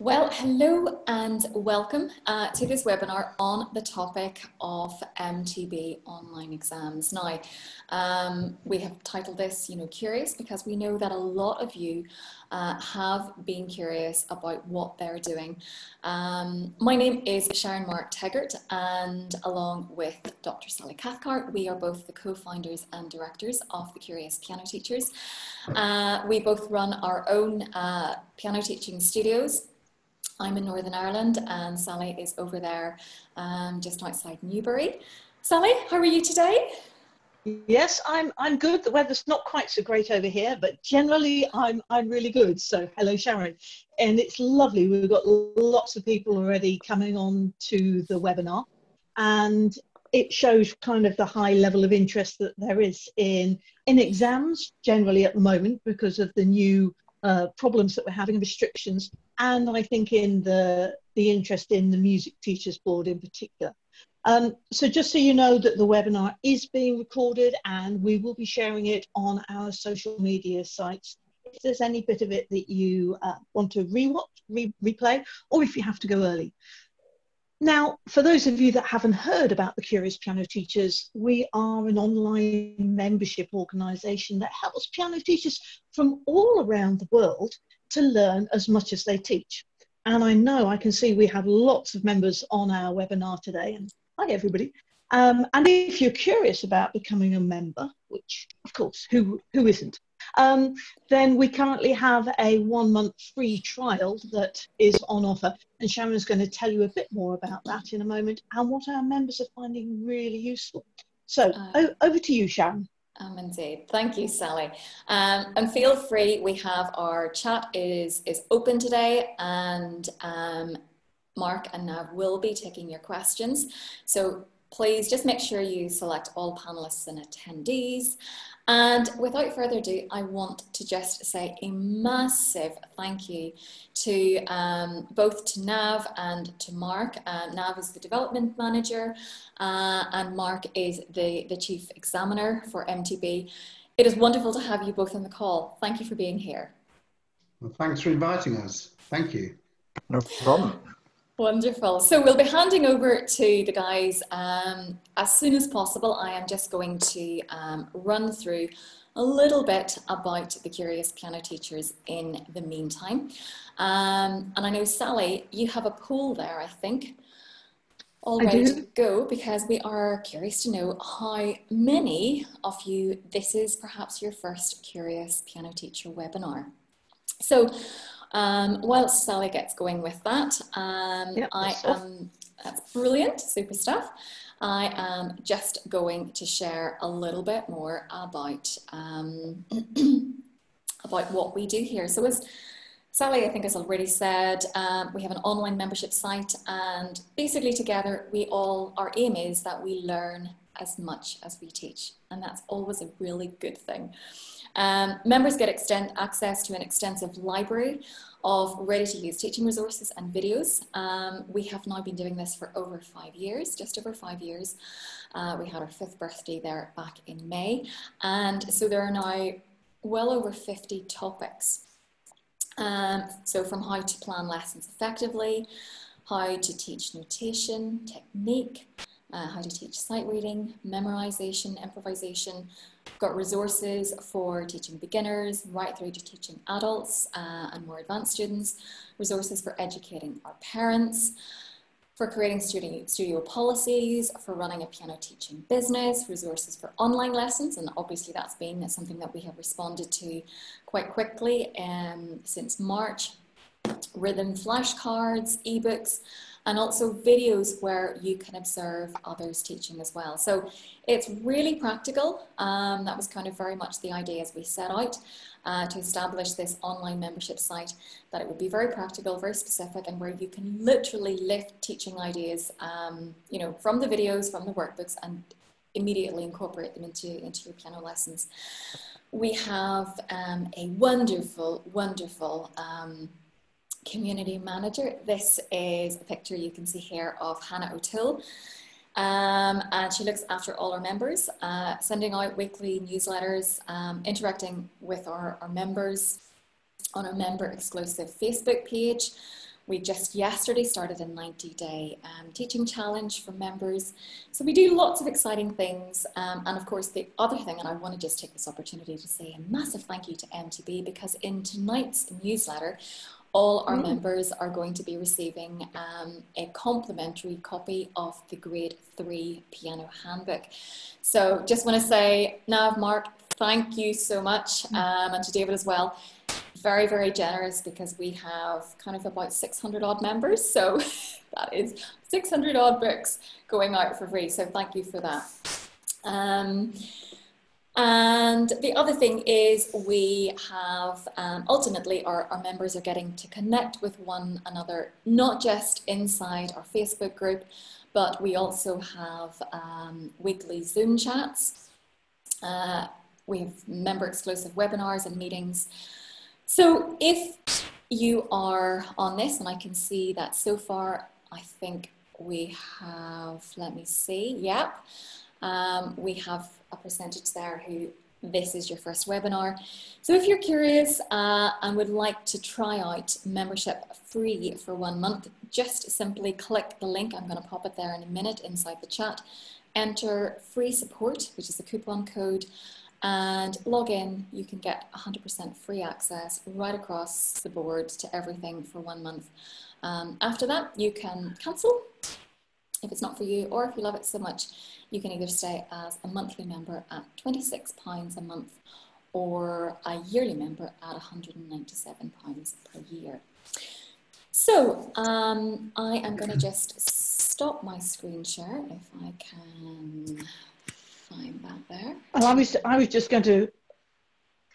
Well, hello and welcome uh, to this webinar on the topic of MTB online exams. Now, um, we have titled this, you know, Curious, because we know that a lot of you uh, have been curious about what they're doing. Um, my name is Sharon Mark Teggart, and along with Dr. Sally Cathcart, we are both the co-founders and directors of the Curious Piano Teachers. Uh, we both run our own uh, piano teaching studios I'm in Northern Ireland and Sally is over there um, just outside Newbury. Sally, how are you today? Yes, I'm I'm good. The weather's not quite so great over here, but generally I'm I'm really good. So hello Sharon. And it's lovely. We've got lots of people already coming on to the webinar and it shows kind of the high level of interest that there is in in exams generally at the moment because of the new uh, problems that we're having, restrictions, and I think in the, the interest in the Music Teachers Board in particular. Um, so just so you know that the webinar is being recorded and we will be sharing it on our social media sites. If there's any bit of it that you uh, want to rewatch, re replay, or if you have to go early. Now, for those of you that haven't heard about the Curious Piano Teachers, we are an online membership organisation that helps piano teachers from all around the world to learn as much as they teach. And I know I can see we have lots of members on our webinar today, and hi everybody. Um, and if you're curious about becoming a member, which of course, who, who isn't? um, then we currently have a one month free trial that is on offer. And Sharon's going to tell you a bit more about that in a moment and what our members are finding really useful. So uh, over to you, Sharon. Um, indeed. Thank you, Sally. Um, and feel free, we have our chat is, is open today and um, Mark and Nav will be taking your questions. So please just make sure you select all panelists and attendees and without further ado, I want to just say a massive thank you to um, both to Nav and to Mark. Uh, Nav is the development manager uh, and Mark is the, the chief examiner for MTB. It is wonderful to have you both on the call. Thank you for being here. Well, thanks for inviting us. Thank you. No problem. Wonderful. So we'll be handing over to the guys um, as soon as possible. I am just going to um, run through a little bit about the Curious Piano Teachers in the meantime. Um, and I know, Sally, you have a poll there, I think, all ready to go because we are curious to know how many of you, this is perhaps your first Curious Piano Teacher webinar. So um, whilst Sally gets going with that, um, yep, I am, that's brilliant, super stuff. I am just going to share a little bit more about, um, about what we do here. So as Sally, I think, has already said, um, we have an online membership site and basically together we all, our aim is that we learn as much as we teach. And that's always a really good thing. Um, members get extend access to an extensive library of ready-to-use teaching resources and videos. Um, we have now been doing this for over five years, just over five years. Uh, we had our fifth birthday there back in May. And so there are now well over 50 topics. Um, so from how to plan lessons effectively, how to teach notation, technique, uh, how to teach sight reading, memorization, improvisation. Got resources for teaching beginners right through to teaching adults uh, and more advanced students, resources for educating our parents, for creating studio, studio policies, for running a piano teaching business, resources for online lessons, and obviously that's been something that we have responded to quite quickly um, since March, rhythm flashcards, ebooks, and also videos where you can observe others teaching as well. So it's really practical. Um, that was kind of very much the idea as we set out uh, to establish this online membership site, that it would be very practical, very specific, and where you can literally lift teaching ideas, um, you know, from the videos, from the workbooks, and immediately incorporate them into, into your piano lessons. We have um, a wonderful, wonderful um, community manager. This is a picture you can see here of Hannah O'Toole. Um, and she looks after all our members, uh, sending out weekly newsletters, um, interacting with our, our members on our member exclusive Facebook page. We just yesterday started a 90 day um, teaching challenge for members. So we do lots of exciting things. Um, and of course, the other thing, and I want to just take this opportunity to say a massive thank you to MTB because in tonight's newsletter, all our mm. members are going to be receiving um, a complimentary copy of the grade three piano handbook. So just want to say, Nav, Mark, thank you so much, mm. um, and to David as well. Very, very generous because we have kind of about 600 odd members. So that is 600 odd books going out for free. So thank you for that. Um, and the other thing is we have um, ultimately our, our members are getting to connect with one another, not just inside our Facebook group, but we also have um, weekly Zoom chats. Uh, we have member exclusive webinars and meetings. So if you are on this, and I can see that so far, I think we have, let me see, yep. Um, we have a percentage there who this is your first webinar. So if you're curious uh, and would like to try out membership free for one month, just simply click the link. I'm going to pop it there in a minute inside the chat. Enter free support, which is the coupon code, and log in. You can get 100% free access right across the board to everything for one month. Um, after that, you can cancel if it's not for you, or if you love it so much, you can either stay as a monthly member at £26 a month or a yearly member at £197 per year. So um, I am going to just stop my screen share if I can find that there. Oh, I was, I was just going to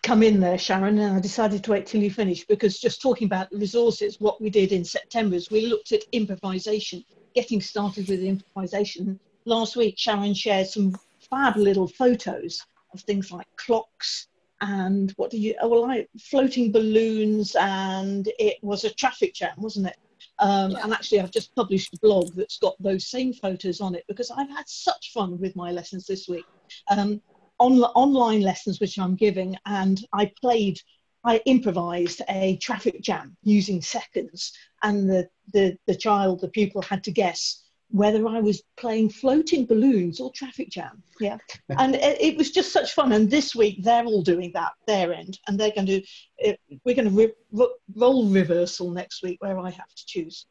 come in there, Sharon, and I decided to wait till you finish because just talking about the resources, what we did in September is we looked at improvisation, getting started with improvisation last week, Sharon shared some fab little photos of things like clocks and what do you, oh, well, like floating balloons, and it was a traffic jam, wasn't it? Um, yeah. And actually, I've just published a blog that's got those same photos on it because I've had such fun with my lessons this week. Um, on, online lessons which I'm giving, and I played, I improvised a traffic jam using seconds, and the, the, the child, the pupil had to guess whether I was playing floating balloons or traffic jam. Yeah. and it, it, was just such fun. And this week they're all doing that, their end. And they're going to, it, we're going to re- ro- role reversal next week where I have to choose.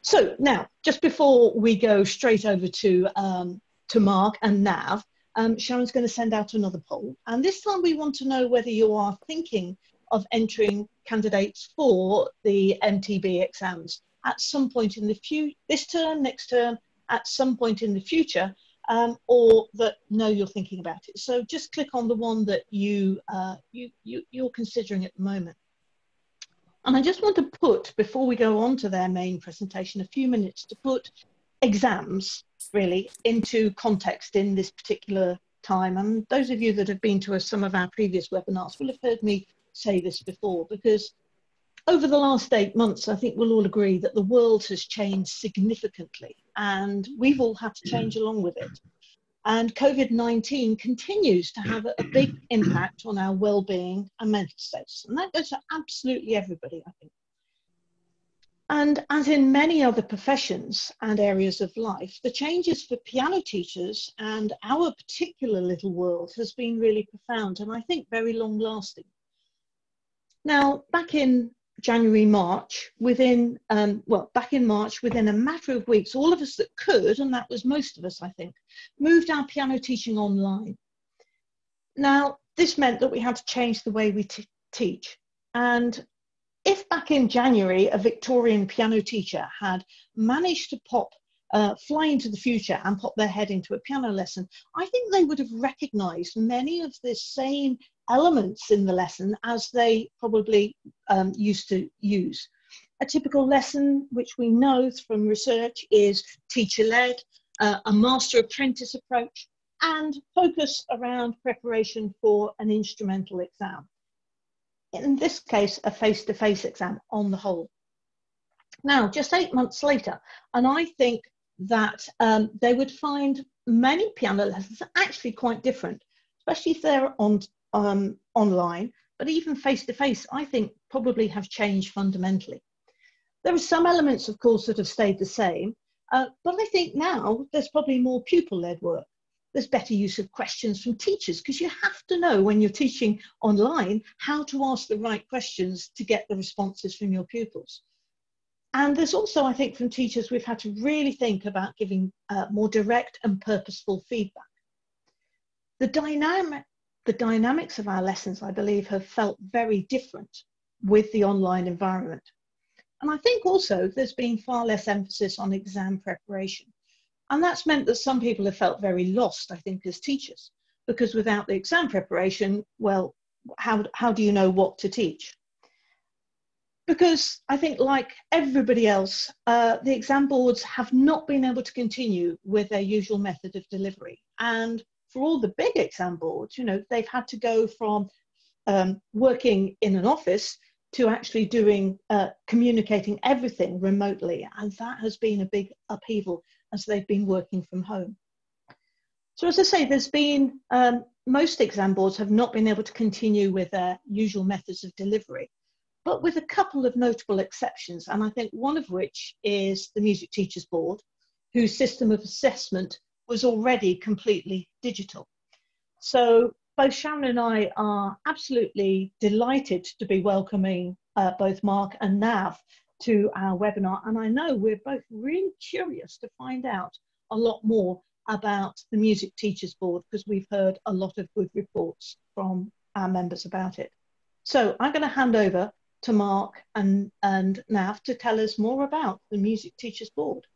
So now, just before we go straight over to, um, to Mark and Nav, um, Sharon's going to send out another poll. And this time we want to know whether you are thinking of entering candidates for the MTB exams at some point in the future, this term, next term, at some point in the future, um, or that no, you're thinking about it. So just click on the one that you, uh, you, you, you're considering at the moment. And I just want to put, before we go on to their main presentation, a few minutes to put exams really into context in this particular time. And those of you that have been to some of our previous webinars will have heard me say this before because over the last eight months, I think we'll all agree that the world has changed significantly and we've all had to change along with it. And COVID 19 continues to have a, big impact on our well being and mental status. And that goes absolutely everybody, I think. And as in many other professions and areas of life, the changes for piano teachers and our particular little world has been really profound and I think very long lasting. Now, back in January, March, within, um, well, back in March, within a matter of weeks, all of us that could, and that was most of us, I think, moved our piano teaching online. Now, this meant that we had to change the way we teach. And if back in January, a Victorian piano teacher had managed to pop, uh, fly into the future and pop their head into a piano lesson, I think they would have recognized many of the same elements in the lesson as they probably um, used to use. A typical lesson, which we know from research, is teacher led, uh, a master apprentice approach, and focus around preparation for an instrumental exam. In this case, a face to face exam on the whole. Now, just eight months later, and I think that um, they would find many piano lessons actually quite different, especially if they're on um, online, but even face to face, I think probably have changed fundamentally. There are some elements, of course, that have stayed the same, uh, but I think now there's probably more pupil-led work. There's better use of questions from teachers because you have to know when you're teaching online how to ask the right questions to get the responses from your pupils. And there's also, I think, from teachers, we've had to really think about giving uh, more direct and purposeful feedback. The, dynamic, the dynamics of our lessons, I believe, have felt very different with the online environment. And I think also there's been far less emphasis on exam preparation. And that's meant that some people have felt very lost, I think, as teachers, because without the exam preparation, well, how, how do you know what to teach? because I think, like everybody else, uh, the exam boards have not been able to continue with their usual method of delivery. And for all the big exam boards, you know, they've had to go from um, working in an office to actually doing, uh, communicating everything remotely. And that has been a big upheaval as they've been working from home. So as I say, there's been, um, most exam boards have not been able to continue with their usual methods of delivery but with a couple of notable exceptions. And I think one of which is the Music Teachers Board, whose system of assessment was already completely digital. So both Sharon and I are absolutely delighted to be welcoming uh, both Mark and Nav to our webinar. And I know we're both really curious to find out a lot more about the Music Teachers Board because we've heard a lot of good reports from our members about it. So I'm going to hand over to Mark and, and Nav to tell us more about the Music Teachers Board.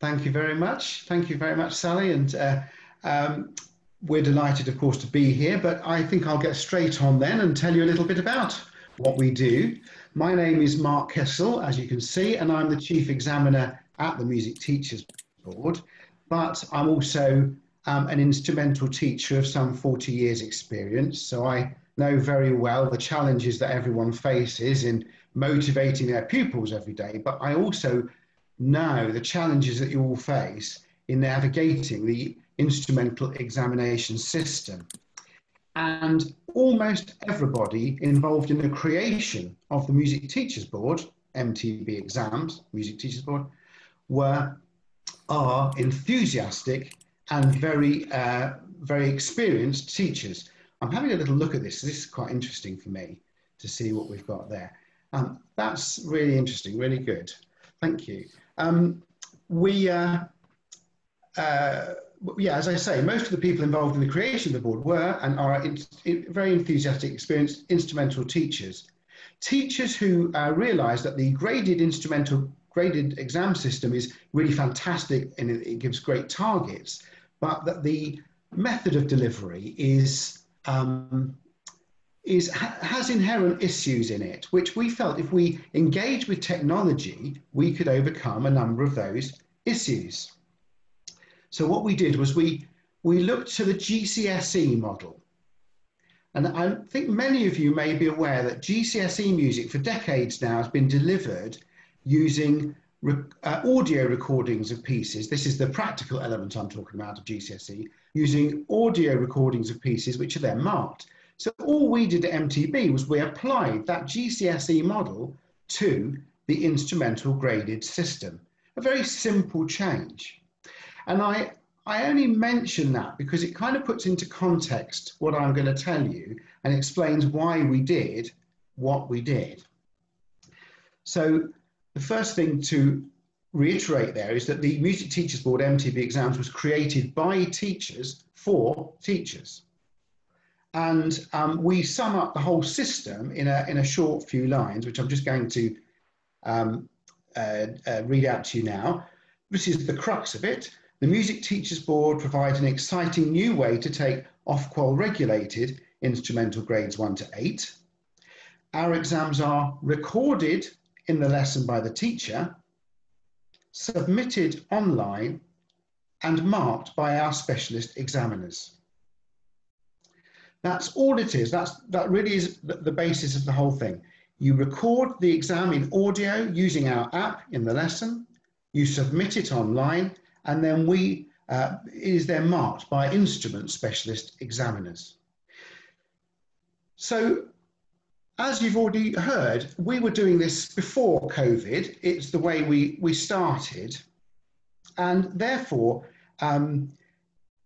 Thank you very much. Thank you very much, Sally. And uh, um, we're delighted, of course, to be here, but I think I'll get straight on then and tell you a little bit about what we do. My name is Mark Kesel, as you can see, and I'm the Chief Examiner at the Music Teachers Board, but I'm also um, an instrumental teacher of some 40 years experience. So I know very well the challenges that everyone faces in motivating their pupils every day, but I also know the challenges that you all face in navigating the instrumental examination system. And almost everybody involved in the creation of the Music Teachers Board, MTB exams, Music Teachers Board, were, are enthusiastic and very, uh, very experienced teachers. I'm having a little look at this. This is quite interesting for me to see what we've got there. Um, that's really interesting, really good. Thank you. Um, we, uh, uh, yeah, as I say, most of the people involved in the creation of the board were and are in, in, very enthusiastic, experienced instrumental teachers. Teachers who uh, realise that the graded instrumental graded exam system is really fantastic and it, it gives great targets, but that the method of delivery is um, is has inherent issues in it, which we felt if we engage with technology, we could overcome a number of those issues. So what we did was we we looked to the GCSE model. And I think many of you may be aware that GCSE music for decades now has been delivered using re uh, audio recordings of pieces. This is the practical element I'm talking about of GCSE, using audio recordings of pieces which are then marked. So all we did at MTB was we applied that GCSE model to the instrumental graded system. A very simple change. And I, I only mention that because it kind of puts into context what I'm going to tell you and explains why we did what we did. So the first thing to reiterate there is that the Music Teachers Board MTB exams was created by teachers for teachers. And um, we sum up the whole system in a, in a short few lines, which I'm just going to um, uh, uh, read out to you now. This is the crux of it. The Music Teachers Board provides an exciting new way to take Ofqual regulated instrumental grades 1 to 8. Our exams are recorded in the lesson by the teacher, submitted online, and marked by our specialist examiners. That's all it is. That's, that really is the basis of the whole thing. You record the exam in audio using our app in the lesson, you submit it online, and then we, uh, it is then marked by instrument specialist examiners. So as you've already heard, we were doing this before COVID. It's the way we, we started. And therefore, um,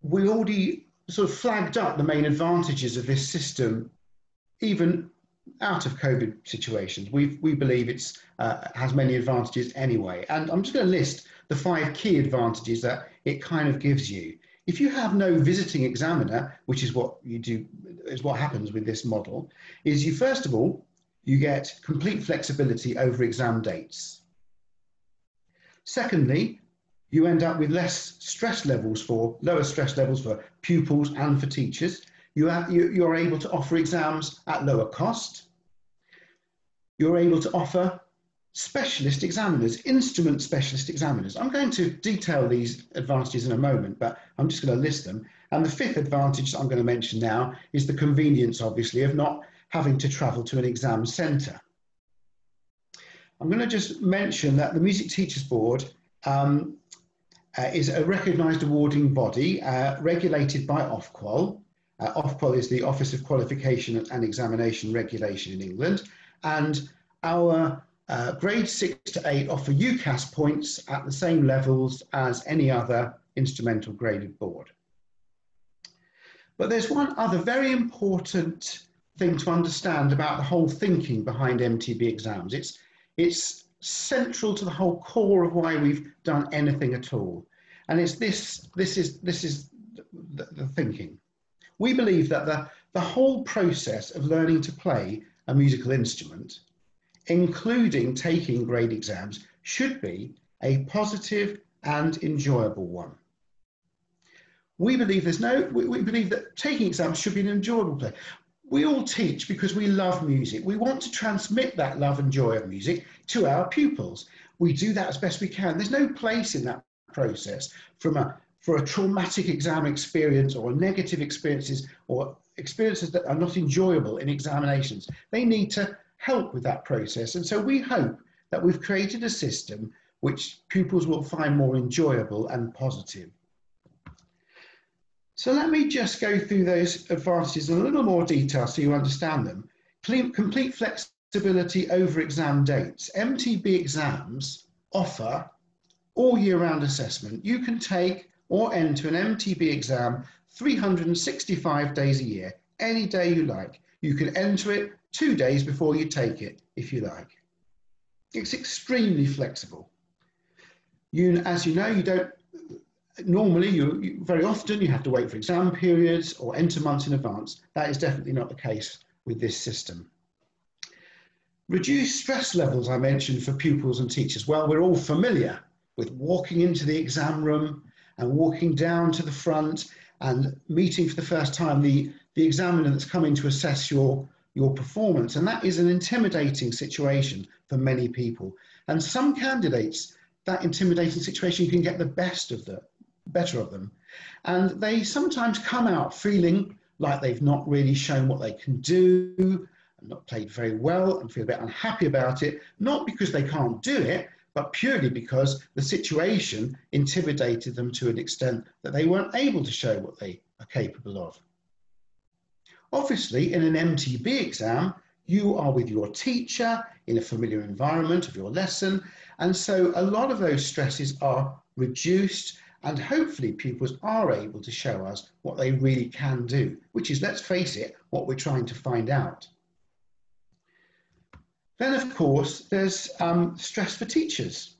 we already sort of flagged up the main advantages of this system, even out of COVID situations. We we believe it uh, has many advantages anyway. And I'm just going to list the five key advantages that it kind of gives you. If you have no visiting examiner, which is what you do, is what happens with this model, is you first of all, you get complete flexibility over exam dates. Secondly, you end up with less stress levels for, lower stress levels for pupils and for teachers. You have, you, you're able to offer exams at lower cost. You're able to offer specialist examiners, instrument specialist examiners. I'm going to detail these advantages in a moment, but I'm just going to list them. And the fifth advantage I'm going to mention now is the convenience, obviously, of not having to travel to an exam centre. I'm going to just mention that the Music Teachers Board um, is a recognised awarding body uh, regulated by Ofqual. Uh, Ofqual is the Office of Qualification and Examination Regulation in England, and our uh, grade six to eight offer UCAS points at the same levels as any other instrumental graded board. But there's one other very important thing to understand about the whole thinking behind MTB exams. It's, it's central to the whole core of why we've done anything at all. And it's this, this is, this is the, the thinking. We believe that the, the whole process of learning to play a musical instrument, including taking grade exams, should be a positive and enjoyable one. We believe there's no, we, we believe that taking exams should be an enjoyable play. We all teach because we love music. We want to transmit that love and joy of music to our pupils. We do that as best we can. There's no place in that process from a for a traumatic exam experience or negative experiences or experiences that are not enjoyable in examinations. They need to help with that process. And so we hope that we've created a system which pupils will find more enjoyable and positive. So let me just go through those advantages in a little more detail so you understand them. Complete flexibility over exam dates. MTB exams offer all year round assessment. You can take or enter an MTB exam 365 days a year, any day you like. You can enter it two days before you take it, if you like. It's extremely flexible. You, as you know, you don't normally, you, you, very often, you have to wait for exam periods or enter months in advance. That is definitely not the case with this system. Reduced stress levels I mentioned for pupils and teachers. Well, we're all familiar with walking into the exam room and walking down to the front and meeting for the first time the, the examiner that's coming to assess your, your performance. And that is an intimidating situation for many people. And some candidates, that intimidating situation can get the best of the better of them. And they sometimes come out feeling like they've not really shown what they can do, and not played very well, and feel a bit unhappy about it, not because they can't do it, but purely because the situation intimidated them to an extent that they weren't able to show what they are capable of. Obviously, in an MTB exam, you are with your teacher in a familiar environment of your lesson, and so a lot of those stresses are reduced and hopefully pupils are able to show us what they really can do, which is, let's face it, what we're trying to find out. Then, of course, there's um, stress for teachers.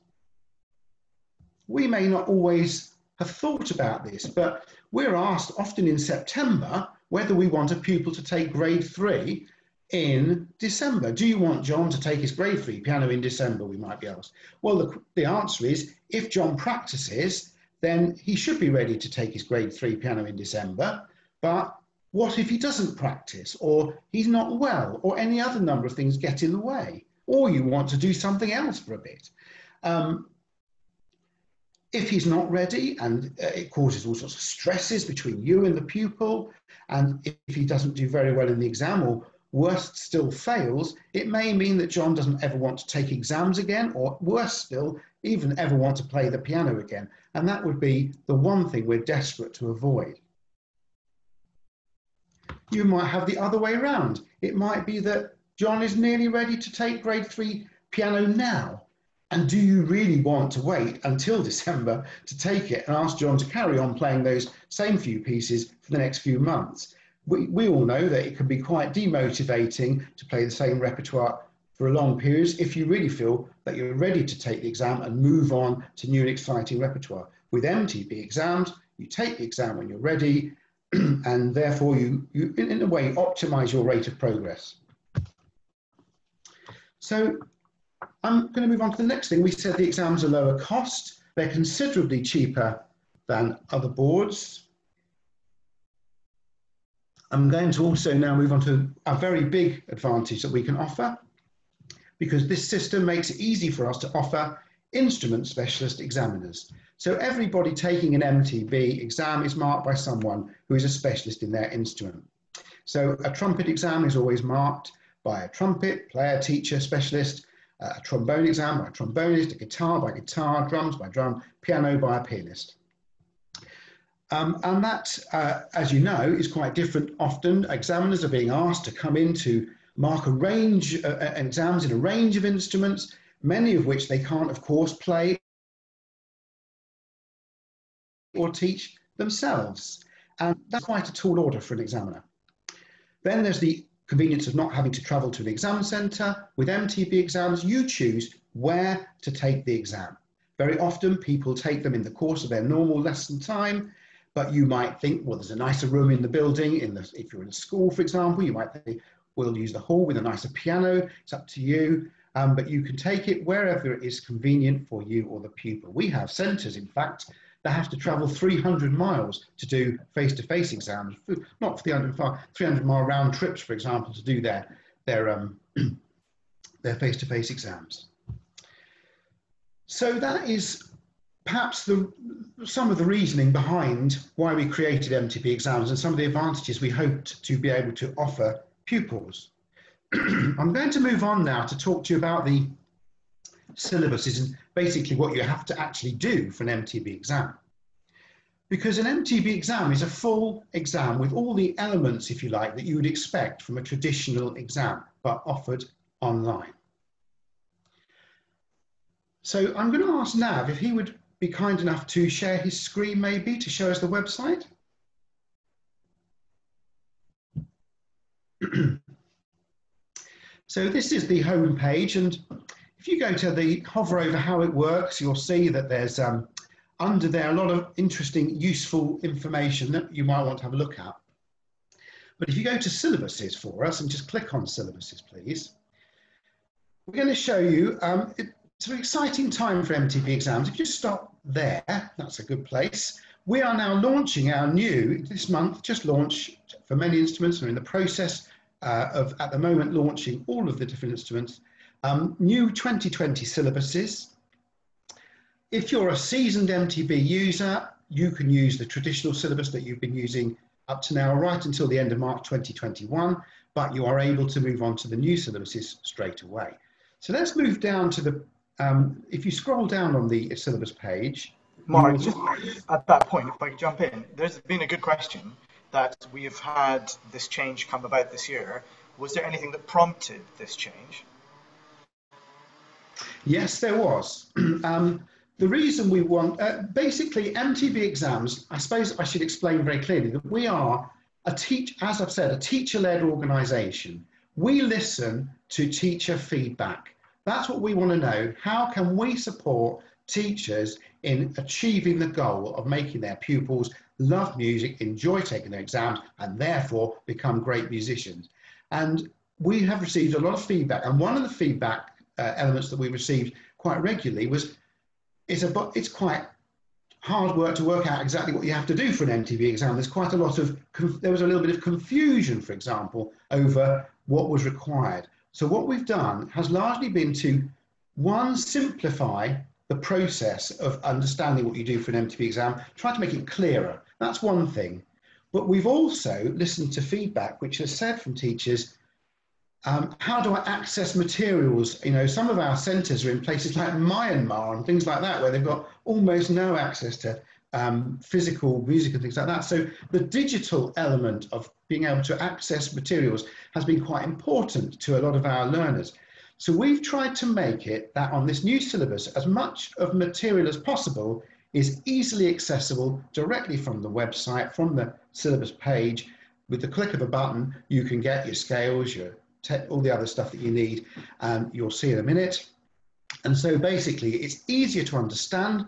We may not always have thought about this, but we're asked often in September whether we want a pupil to take grade three in December. Do you want John to take his grade three piano in December? We might be asked. Well, the, the answer is if John practices, then he should be ready to take his grade three piano in December. But what if he doesn't practice or he's not well or any other number of things get in the way? Or you want to do something else for a bit. Um, if he's not ready and uh, it causes all sorts of stresses between you and the pupil, and if he doesn't do very well in the exam or worse still fails, it may mean that John doesn't ever want to take exams again, or worse still, even ever want to play the piano again. And that would be the one thing we're desperate to avoid. You might have the other way around. It might be that John is nearly ready to take grade three piano now. And do you really want to wait until December to take it and ask John to carry on playing those same few pieces for the next few months? We, all know that it can be quite demotivating to play the same repertoire for a long periods if you really feel that you're ready to take the exam and move on to new and exciting repertoire. With MTB exams, you take the exam when you're ready and therefore you, you in, in a way, optimize your rate of progress. So I'm going to move on to the next thing. We said the exams are lower cost. They're considerably cheaper than other boards. I'm going to also now move on to a very big advantage that we can offer because this system makes it easy for us to offer instrument specialist examiners. So everybody taking an MTB exam is marked by someone who is a specialist in their instrument. So a trumpet exam is always marked by a trumpet, player, teacher, specialist, uh, a trombone exam by a trombonist, a guitar by guitar, drums by drum, piano by a pianist. Um, and that, uh, as you know, is quite different. Often examiners are being asked to come in to mark a range, uh, uh exams in a range of instruments, many of which they can't, of course, play or teach themselves. And that's quite a tall order for an examiner. Then there's the convenience of not having to travel to an exam centre. With MTB exams, you choose where to take the exam. Very often people take them in the course of their normal lesson time, but you might think, well, there's a nicer room in the building. In the, if you're in school, for example, you might think, we'll use the hall with a nicer piano. It's up to you. Um, but you can take it wherever it is convenient for you or the pupil. We have centres, in fact, that have to travel 300 miles to do face-to-face exams, not for the 300 mile round trips, for example, to do their, their, um, their face-to-face exams. So that is perhaps the, some of the reasoning behind why we created MTB exams and some of the advantages we hoped to be able to offer pupils. I'm going to move on now to talk to you about the syllabuses and basically what you have to actually do for an MTB exam. Because an MTB exam is a full exam with all the elements, if you like, that you would expect from a traditional exam, but offered online. So I'm going to ask Nav if he would be kind enough to share his screen maybe to show us the website. so this is the home page and if you go to the hover over how it works, you'll see that there's um, under there a lot of interesting, useful information that you might want to have a look at. But if you go to syllabuses for us and just click on syllabuses, please, we're going to show you, um, it's an exciting time for MTB exams. If you stop there, that's a good place. We are now launching our new, this month, just launched for many instruments. We're in the process uh, of, at the moment, launching all of the different instruments um, new 2020 syllabuses. If you're a seasoned MTB user, you can use the traditional syllabus that you've been using up to now, right until the end of March 2021, but you are able to move on to the new syllabuses straight away. So let's move down to the, um, if you scroll down on the syllabus page. Mark, just at that point, if I could jump in, there's been a good question that we've had this change come about this year. Was there anything that prompted this change? Yes, there was. um, the reason we want, uh, basically, MTB exams, I suppose I should explain very clearly that we are a teach, as I've said, a teacher-led organisation. We listen to teacher feedback. That's what we want to know. How can we support teachers in achieving the goal of making their pupils love music, enjoy taking their exams, and therefore become great musicians? And we have received a lot of feedback. And one of the feedback uh, elements that we received quite regularly was it's, a, it's quite hard work to work out exactly what you have to do for an MTB exam. There's quite a lot of, there was a little bit of confusion, for example, over what was required. So what we've done has largely been to, one, simplify the process of understanding what you do for an MTB exam, try to make it clearer. That's one thing. But we've also listened to feedback which has said from teachers, um, how do I access materials? You know, some of our centres are in places like Myanmar and things like that, where they've got almost no access to um, physical music and things like that. So the digital element of being able to access materials has been quite important to a lot of our learners. So we've tried to make it that on this new syllabus, as much of material as possible is easily accessible directly from the website, from the syllabus page. With the click of a button, you can get your scales, your all the other stuff that you need, and you'll see in a minute. And so basically, it's easier to understand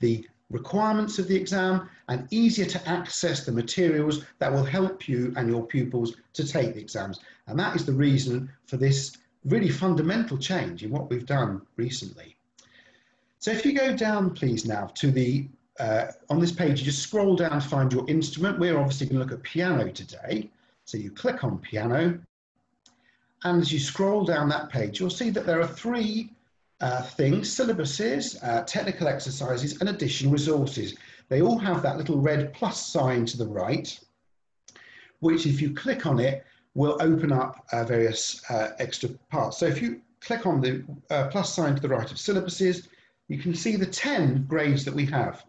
the requirements of the exam and easier to access the materials that will help you and your pupils to take the exams. And that is the reason for this really fundamental change in what we've done recently. So if you go down, please, now to the, uh, on this page, you just scroll down to find your instrument. We're obviously going to look at piano today. So you click on piano. And as you scroll down that page, you'll see that there are three uh, things, syllabuses, uh, technical exercises, and additional resources. They all have that little red plus sign to the right, which if you click on it, will open up uh, various uh, extra parts. So if you click on the uh, plus sign to the right of syllabuses, you can see the 10 grades that we have.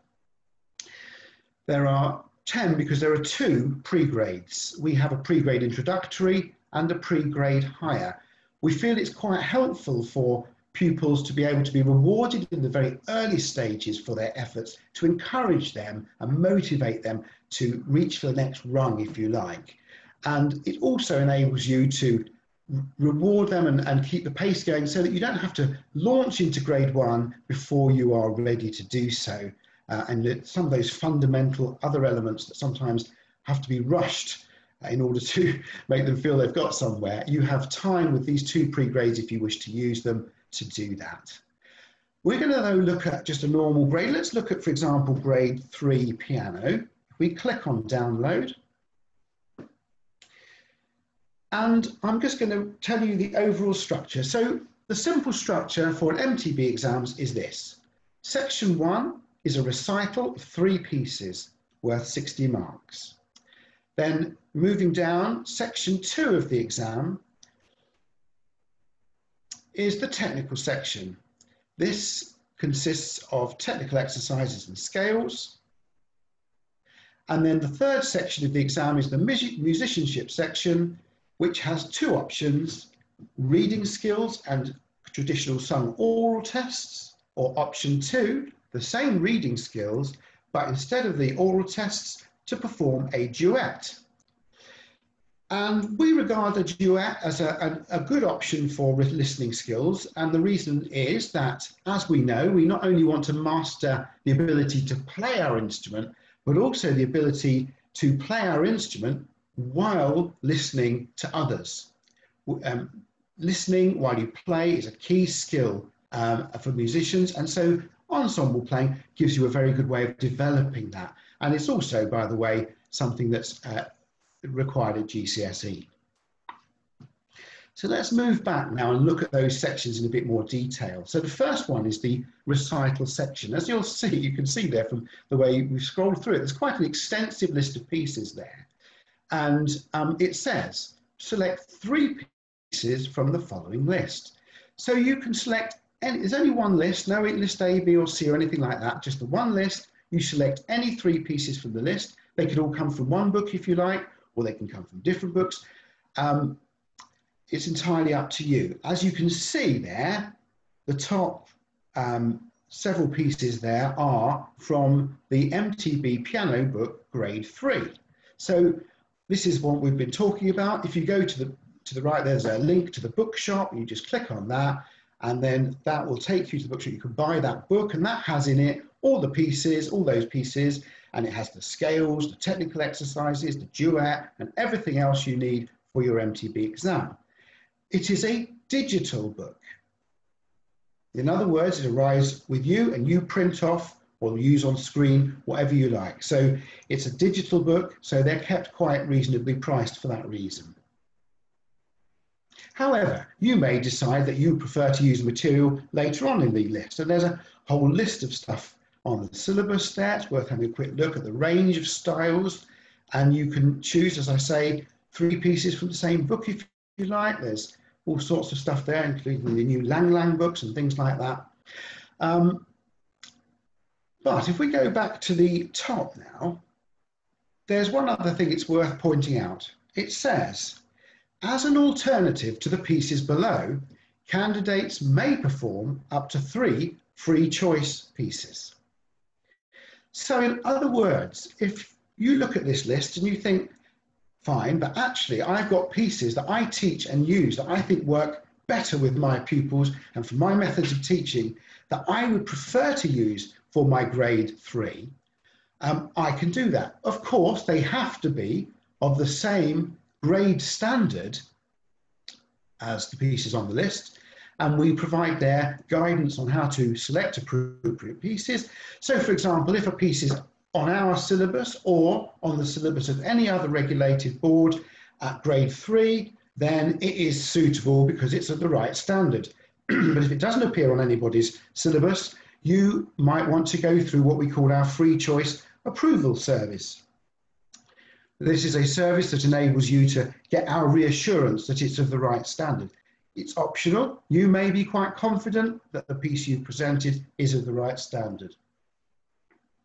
There are 10 because there are two pre-grades. We have a pre-grade introductory and a pre-grade higher. We feel it's quite helpful for pupils to be able to be rewarded in the very early stages for their efforts to encourage them and motivate them to reach for the next rung, if you like. And it also enables you to reward them and, and keep the pace going so that you don't have to launch into grade one before you are ready to do so. Uh, and some of those fundamental other elements that sometimes have to be rushed in order to make them feel they've got somewhere, you have time with these two pre-grades if you wish to use them to do that. We're going to though look at just a normal grade. Let's look at, for example, grade three piano. We click on download, and I'm just going to tell you the overall structure. So the simple structure for an MTB exams is this. Section one is a recital of three pieces worth 60 marks. Then moving down, section two of the exam is the technical section. This consists of technical exercises and scales. And then the third section of the exam is the musicianship section, which has two options, reading skills and traditional sung oral tests, or option two, the same reading skills, but instead of the oral tests, to perform a duet. And we regard a duet as a, a, a, good option for listening skills. And the reason is that, as we know, we not only want to master the ability to play our instrument, but also the ability to play our instrument while listening to others. Um, listening while you play is a key skill um, for musicians, and so ensemble playing gives you a very good way of developing that. And it's also, by the way, something that's uh, required at GCSE. So let's move back now and look at those sections in a bit more detail. So the first one is the recital section. As you'll see, you can see there from the way we've scrolled through it, there's quite an extensive list of pieces there. And um, it says, select three pieces from the following list. So you can select, any, there's only one list, no list A, B or C or anything like that, just the one list. You select any three pieces from the list. They could all come from one book if you like, or they can come from different books. Um, it's entirely up to you. As you can see there, the top um, several pieces there are from the MTB piano book grade three. So this is what we've been talking about. If you go to the, to the right, there's a link to the bookshop. You just click on that and then that will take you to the bookshop. You can buy that book and that has in it all the pieces, all those pieces, and it has the scales, the technical exercises, the duet, and everything else you need for your MTB exam. It is a digital book. In other words, it arrives with you and you print off or use on screen, whatever you like. So it's a digital book, so they're kept quite reasonably priced for that reason. However, you may decide that you prefer to use material later on in the list. So there's a whole list of stuff on the syllabus. It's worth having a quick look at the range of styles. And you can choose, as I say, three pieces from the same book if you like. There's all sorts of stuff there, including the new Lang Lang books and things like that. Um, But if we go back to the top now, there's one other thing it's worth pointing out. It says, as an alternative to the pieces below, candidates may perform up to three free choice pieces. So in other words, if you look at this list and you think, fine, but actually I've got pieces that I teach and use that I think work better with my pupils and for my methods of teaching that I would prefer to use for my grade three, um, I can do that. Of course, they have to be of the same grade standard as the pieces on the list, and we provide there guidance on how to select appropriate pieces. So for example, if a piece is on our syllabus or on the syllabus of any other regulated board at grade three, then it is suitable because it's at the right standard. but if it doesn't appear on anybody's syllabus, you might want to go through what we call our free choice approval service. This is a service that enables you to get our reassurance that it's of the right standard. It's optional. You may be quite confident that the piece you've presented is of the right standard.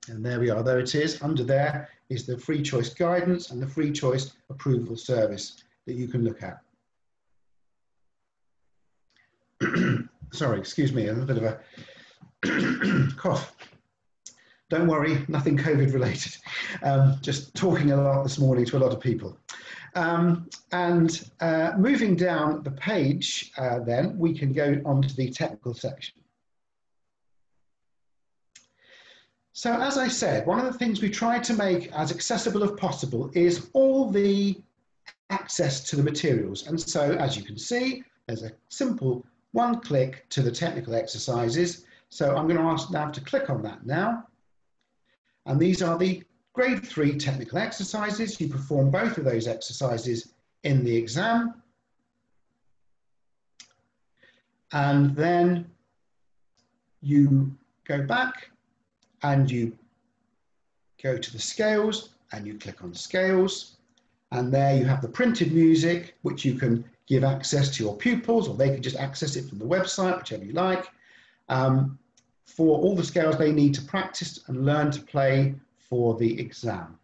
And there we are, there it is. Under there is the free choice guidance and the free choice approval service that you can look at. Sorry, excuse me, a bit of a cough. Don't worry, nothing COVID related. Um, just talking a lot this morning to a lot of people. Um, and uh, moving down the page, uh, then we can go on to the technical section. So as I said, one of the things we try to make as accessible as possible is all the access to the materials. And so as you can see, there's a simple one click to the technical exercises. So I'm going to ask Nav to click on that now. And these are the grade three technical exercises. You perform both of those exercises in the exam. And then you go back and you go to the scales and you click on scales and there you have the printed music which you can give access to your pupils or they can just access it from the website whichever you like um, for all the scales they need to practice and learn to play for the exam.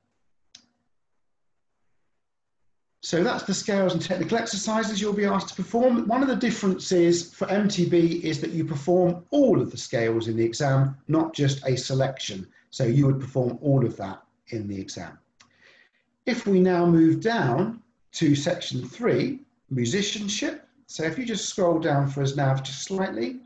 So that's the scales and technical exercises you'll be asked to perform. One of the differences for MTB is that you perform all of the scales in the exam, not just a selection. So you would perform all of that in the exam. If we now move down to section three, musicianship. So if you just scroll down for us now just slightly,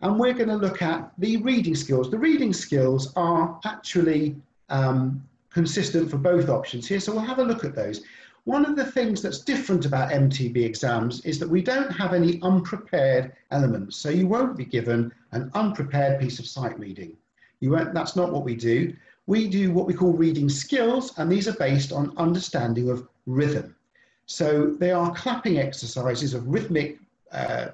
and we're going to look at the reading skills. The reading skills are actually um, consistent for both options here, so we'll have a look at those. One of the things that's different about MTB exams is that we don't have any unprepared elements. So you won't be given an unprepared piece of sight reading. You won't, that's not what we do. We do what we call reading skills, and these are based on understanding of rhythm. So they are clapping exercises of rhythmic, uh,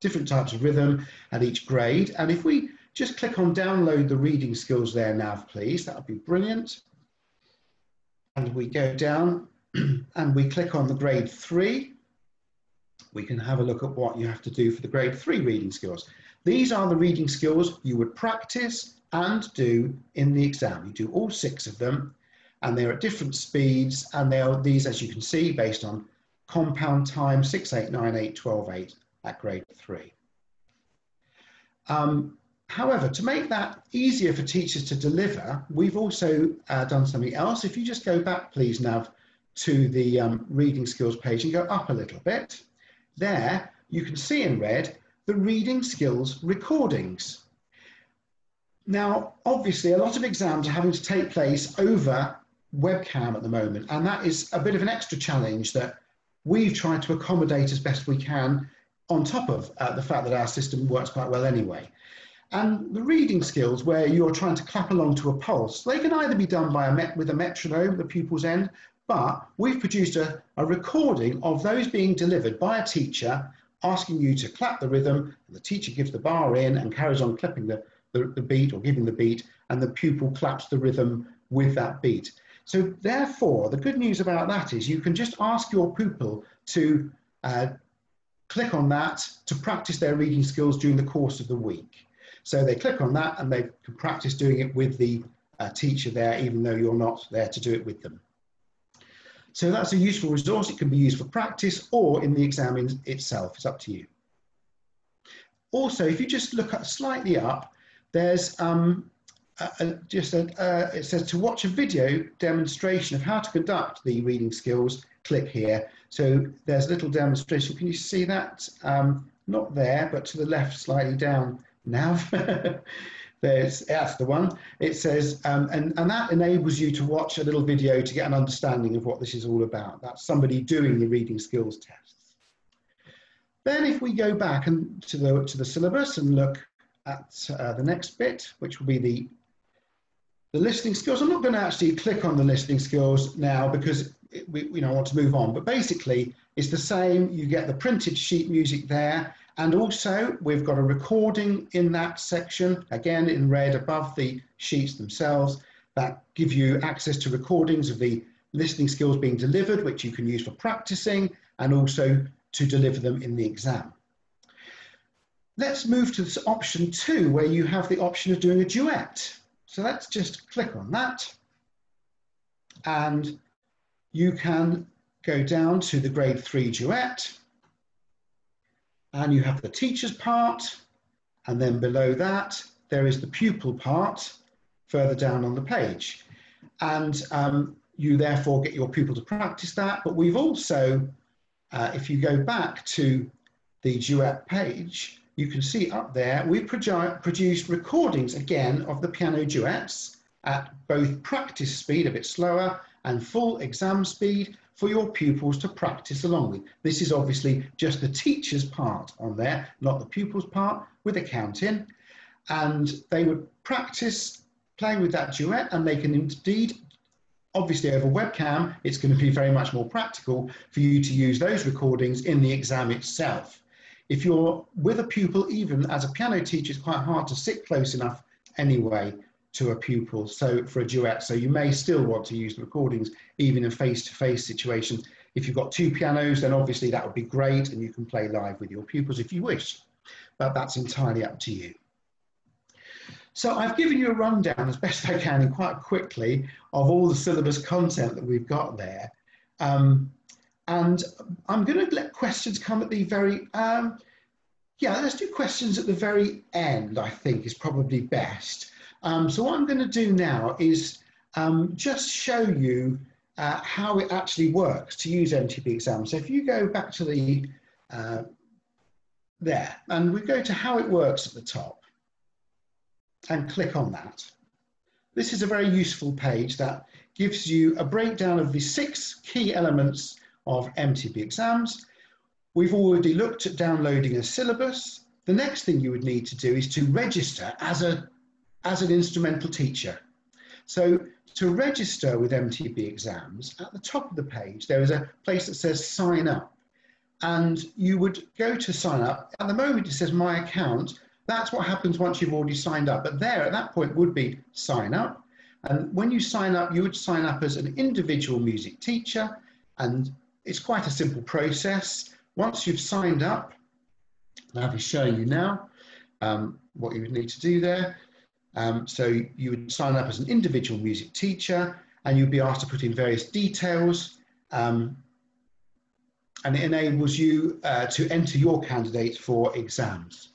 different types of rhythm at each grade. And if we just click on download the reading skills there now, please, that would be brilliant. And we go down and we click on the grade three, we can have a look at what you have to do for the grade three reading skills. These are the reading skills you would practice and do in the exam. You do all six of them and they're at different speeds and they are these, as you can see, based on compound time 6, 8, 9, 8, 12, 8 at grade three. Um, However, to make that easier for teachers to deliver, we've also uh, done something else. If you just go back, please, Nav, to the um, reading skills page and go up a little bit, there you can see in red the reading skills recordings. Now, obviously, a lot of exams are having to take place over webcam at the moment, and that is a bit of an extra challenge that we've tried to accommodate as best we can on top of uh, the fact that our system works quite well anyway. And the reading skills, where you're trying to clap along to a pulse, they can either be done by a met with a metronome, the pupil's end, but we've produced a, a recording of those being delivered by a teacher asking you to clap the rhythm, and the teacher gives the bar in and carries on clipping the, the, the beat or giving the beat, and the pupil claps the rhythm with that beat. So therefore, the good news about that is you can just ask your pupil to uh, click on that to practice their reading skills during the course of the week. So they click on that and they can practice doing it with the uh, teacher there, even though you're not there to do it with them. So that's a useful resource. It can be used for practice or in the exam in itself. It's up to you. Also, if you just look up slightly up, there's um, a, a, just a, uh, it says to watch a video demonstration of how to conduct the reading skills, click here. So there's a little demonstration. Can you see that? Um, not there, but to the left, slightly down now. There's, that's the one. It says, um, and, and that enables you to watch a little video to get an understanding of what this is all about. That's somebody doing the reading skills tests. Then if we go back and to the, to the syllabus and look at uh, the next bit, which will be the, the listening skills. I'm not going to actually click on the listening skills now because it, we you know, want to move on, but basically it's the same. You get the printed sheet music there and also we've got a recording in that section, again in red above the sheets themselves, that give you access to recordings of the listening skills being delivered, which you can use for practicing and also to deliver them in the exam. Let's move to this option two, where you have the option of doing a duet. So let's just click on that. And you can go down to the grade three duet and you have the teacher's part, and then below that, there is the pupil part further down on the page. And um, you therefore get your pupil to practice that. But we've also, uh, if you go back to the duet page, you can see up there, we've produced recordings again of the piano duets at both practice speed, a bit slower, and full exam speed for your pupils to practice along with. This is obviously just the teacher's part on there, not the pupil's part with a count. And they would practice playing with that duet and they can indeed, obviously over webcam, it's going to be very much more practical for you to use those recordings in the exam itself. If you're with a pupil, even as a piano teacher, it's quite hard to sit close enough anyway to a pupil. So for a duet so you may still want to use the recordings even in face-to-face situations. If you've got two pianos then obviously that would be great and you can play live with your pupils if you wish but that's entirely up to you. So I've given you a rundown as best I can and quite quickly of all the syllabus content that we've got there. Um, and I'm going to let questions come at the very um, yeah let's do questions at the very end I think is probably best um, so what I'm going to do now is um, just show you uh, how it actually works to use MTB exam. So if you go back to the, uh, there, and we go to how it works at the top and click on that. This is a very useful page that gives you a breakdown of the six key elements of MTB exams. We've already looked at downloading a syllabus. The next thing you would need to do is to register as a as an instrumental teacher. So to register with MTB exams, at the top of the page, there is a place that says sign up. And you would go to sign up. At the moment, it says my account. That's what happens once you've already signed up. But there, at that point, would be sign up. And when you sign up, you would sign up as an individual music teacher. And it's quite a simple process. Once you've signed up, I'll be showing you now um, what you would need to do there. Um, so you would sign up as an individual music teacher and you'd be asked to put in various details um, and it enables you uh, to enter your candidate for exams.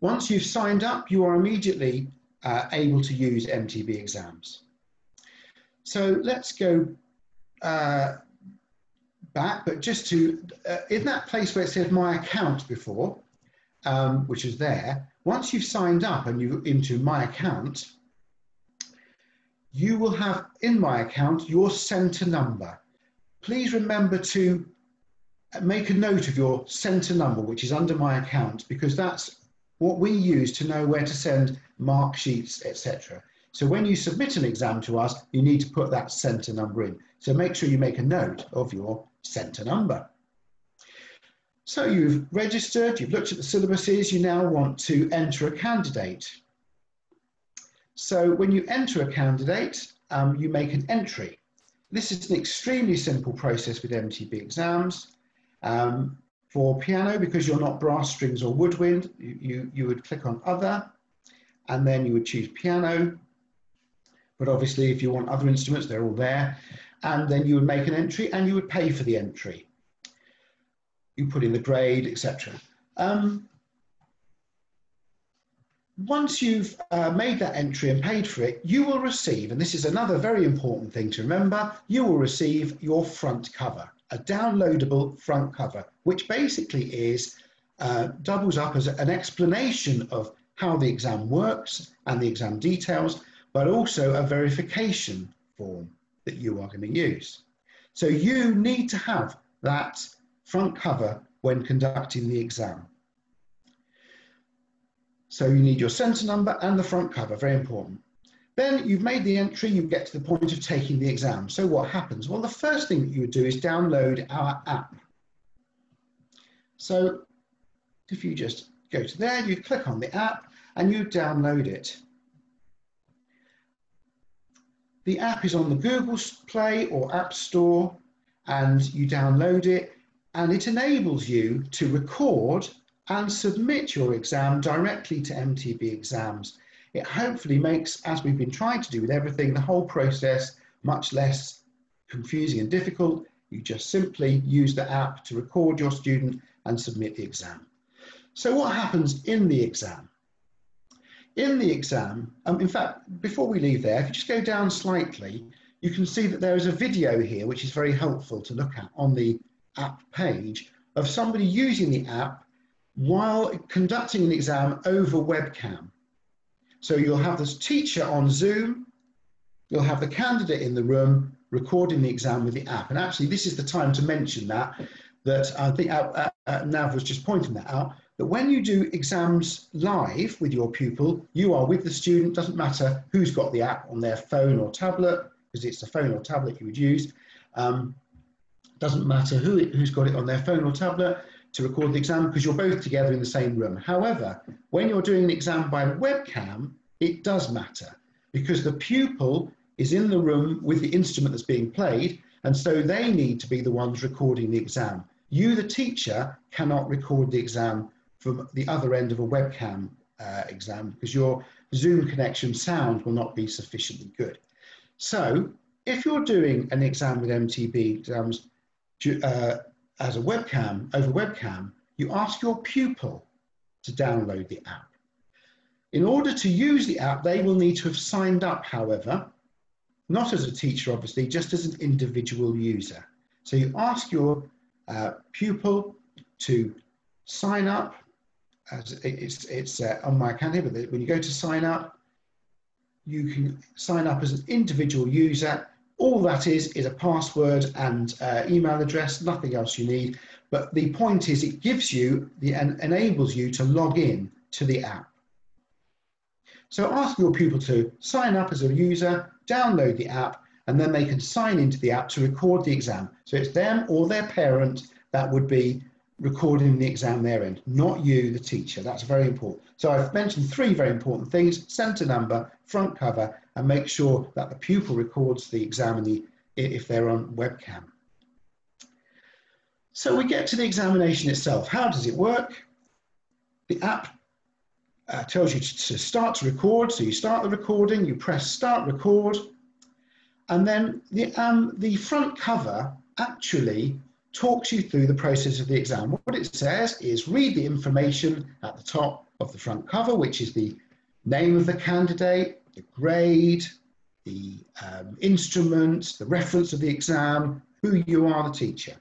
Once you've signed up, you are immediately uh, able to use MTB exams. So let's go uh, back, but just to, uh, in that place where it said my account before, um, which is there, once you've signed up and you into my account, you will have in my account your center number. Please remember to make a note of your center number, which is under my account, because that's what we use to know where to send mark sheets, etc. So when you submit an exam to us, you need to put that center number in. So make sure you make a note of your center number. So you've registered, you've looked at the syllabuses, you now want to enter a candidate. So when you enter a candidate, um, you make an entry. This is an extremely simple process with MTB exams. Um, for piano, because you're not brass strings or woodwind, you, you, you would click on other. and then you would choose piano. But obviously, if you want other instruments, they're all there. And then you would make an entry and you would pay for the entry. You put in the grade, etc. Um, once you've uh, made that entry and paid for it, you will receive, and this is another very important thing to remember, you will receive your front cover, a downloadable front cover, which basically is uh, doubles up as an explanation of how the exam works and the exam details, but also a verification form that you are going to use. So you need to have that front cover when conducting the exam. So you need your centre number and the front cover, very important. Then you've made the entry, you get to the point of taking the exam. So what happens? Well, the first thing that you would do is download our app. So if you just go to there, you click on the app and you download it. The app is on the Google Play or App Store and you download it and it enables you to record and submit your exam directly to MTB exams. It hopefully makes, as we've been trying to do with everything, the whole process much less confusing and difficult. You just simply use the app to record your student and submit the exam. So what happens in the exam? In the exam, um, in fact, before we leave there, if you just go down slightly, you can see that there is a video here, which is very helpful to look at on the app page of somebody using the app while conducting an exam over webcam. So you'll have this teacher on Zoom, you'll have the candidate in the room recording the exam with the app. And actually, this is the time to mention that, that I think uh, uh, Nav was just pointing that out, that when you do exams live with your pupil, you are with the student, doesn't matter who's got the app on their phone or tablet, because it's a phone or tablet you would use. Um, doesn't matter who it, who's got it on their phone or tablet, to record the exam because you're both together in the same room. However, when you're doing an exam by webcam, it does matter because the pupil is in the room with the instrument that's being played, and so they need to be the ones recording the exam. You, the teacher, cannot record the exam from the other end of a webcam uh, exam because your Zoom connection sound will not be sufficiently good. So, if you're doing an exam with MTB exams, uh, as a webcam, over webcam, you ask your pupil to download the app. In order to use the app, they will need to have signed up, however, not as a teacher, obviously, just as an individual user. So you ask your uh, pupil to sign up. As it's it's uh, on my account here, but when you go to sign up, you can sign up as an individual user all that is is a password and uh, email address, nothing else you need. But the point is it gives you, the, and enables you to log in to the app. So ask your pupil to sign up as a user, download the app, and then they can sign into the app to record the exam. So it's them or their parent that would be recording the exam their end, not you, the teacher. That's very important. So I've mentioned three very important things, centre number, front cover, and make sure that the pupil records the examinee if they're on webcam. So we get to the examination itself. How does it work? The app uh, tells you to, start to record. So you start the recording, you press start record, and then the, um, the front cover actually talks you through the process of the exam. What it says is read the information at the top of the front cover, which is the name of the candidate, the grade, the um, instrument, the reference of the exam, who you are, the teacher.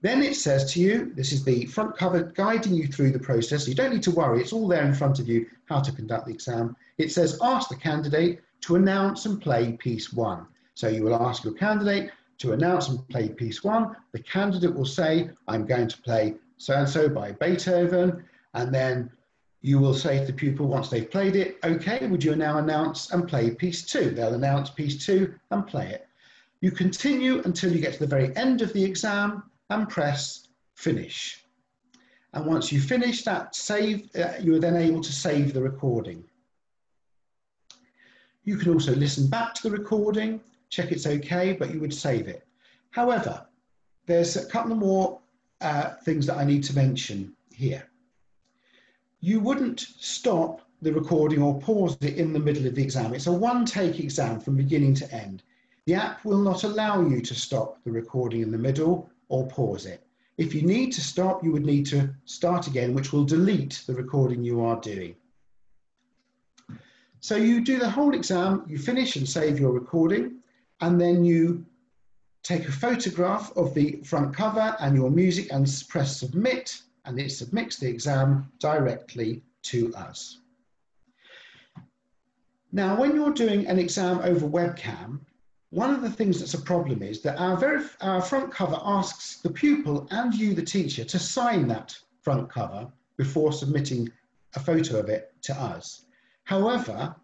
Then it says to you, this is the front cover guiding you through the process. You don't need to worry, it's all there in front of you, how to conduct the exam. It says, ask the candidate to announce and play piece one. So you will ask your candidate to announce and play piece one. The candidate will say, I'm going to play so-and-so by Beethoven. And then you will say to the pupil once they've played it, okay, would you now announce and play piece two? They'll announce piece two and play it. You continue until you get to the very end of the exam and press finish. And once you finish that save, uh, you are then able to save the recording. You can also listen back to the recording, check it's okay, but you would save it. However, there's a couple more uh, things that I need to mention here you wouldn't stop the recording or pause it in the middle of the exam. It's a one take exam from beginning to end. The app will not allow you to stop the recording in the middle or pause it. If you need to stop, you would need to start again, which will delete the recording you are doing. So you do the whole exam, you finish and save your recording, and then you take a photograph of the front cover and your music and press submit, and it submits the exam directly to us. Now, when you're doing an exam over webcam, one of the things that's a problem is that our, very, our front cover asks the pupil and you, the teacher, to sign that front cover before submitting a photo of it to us. However,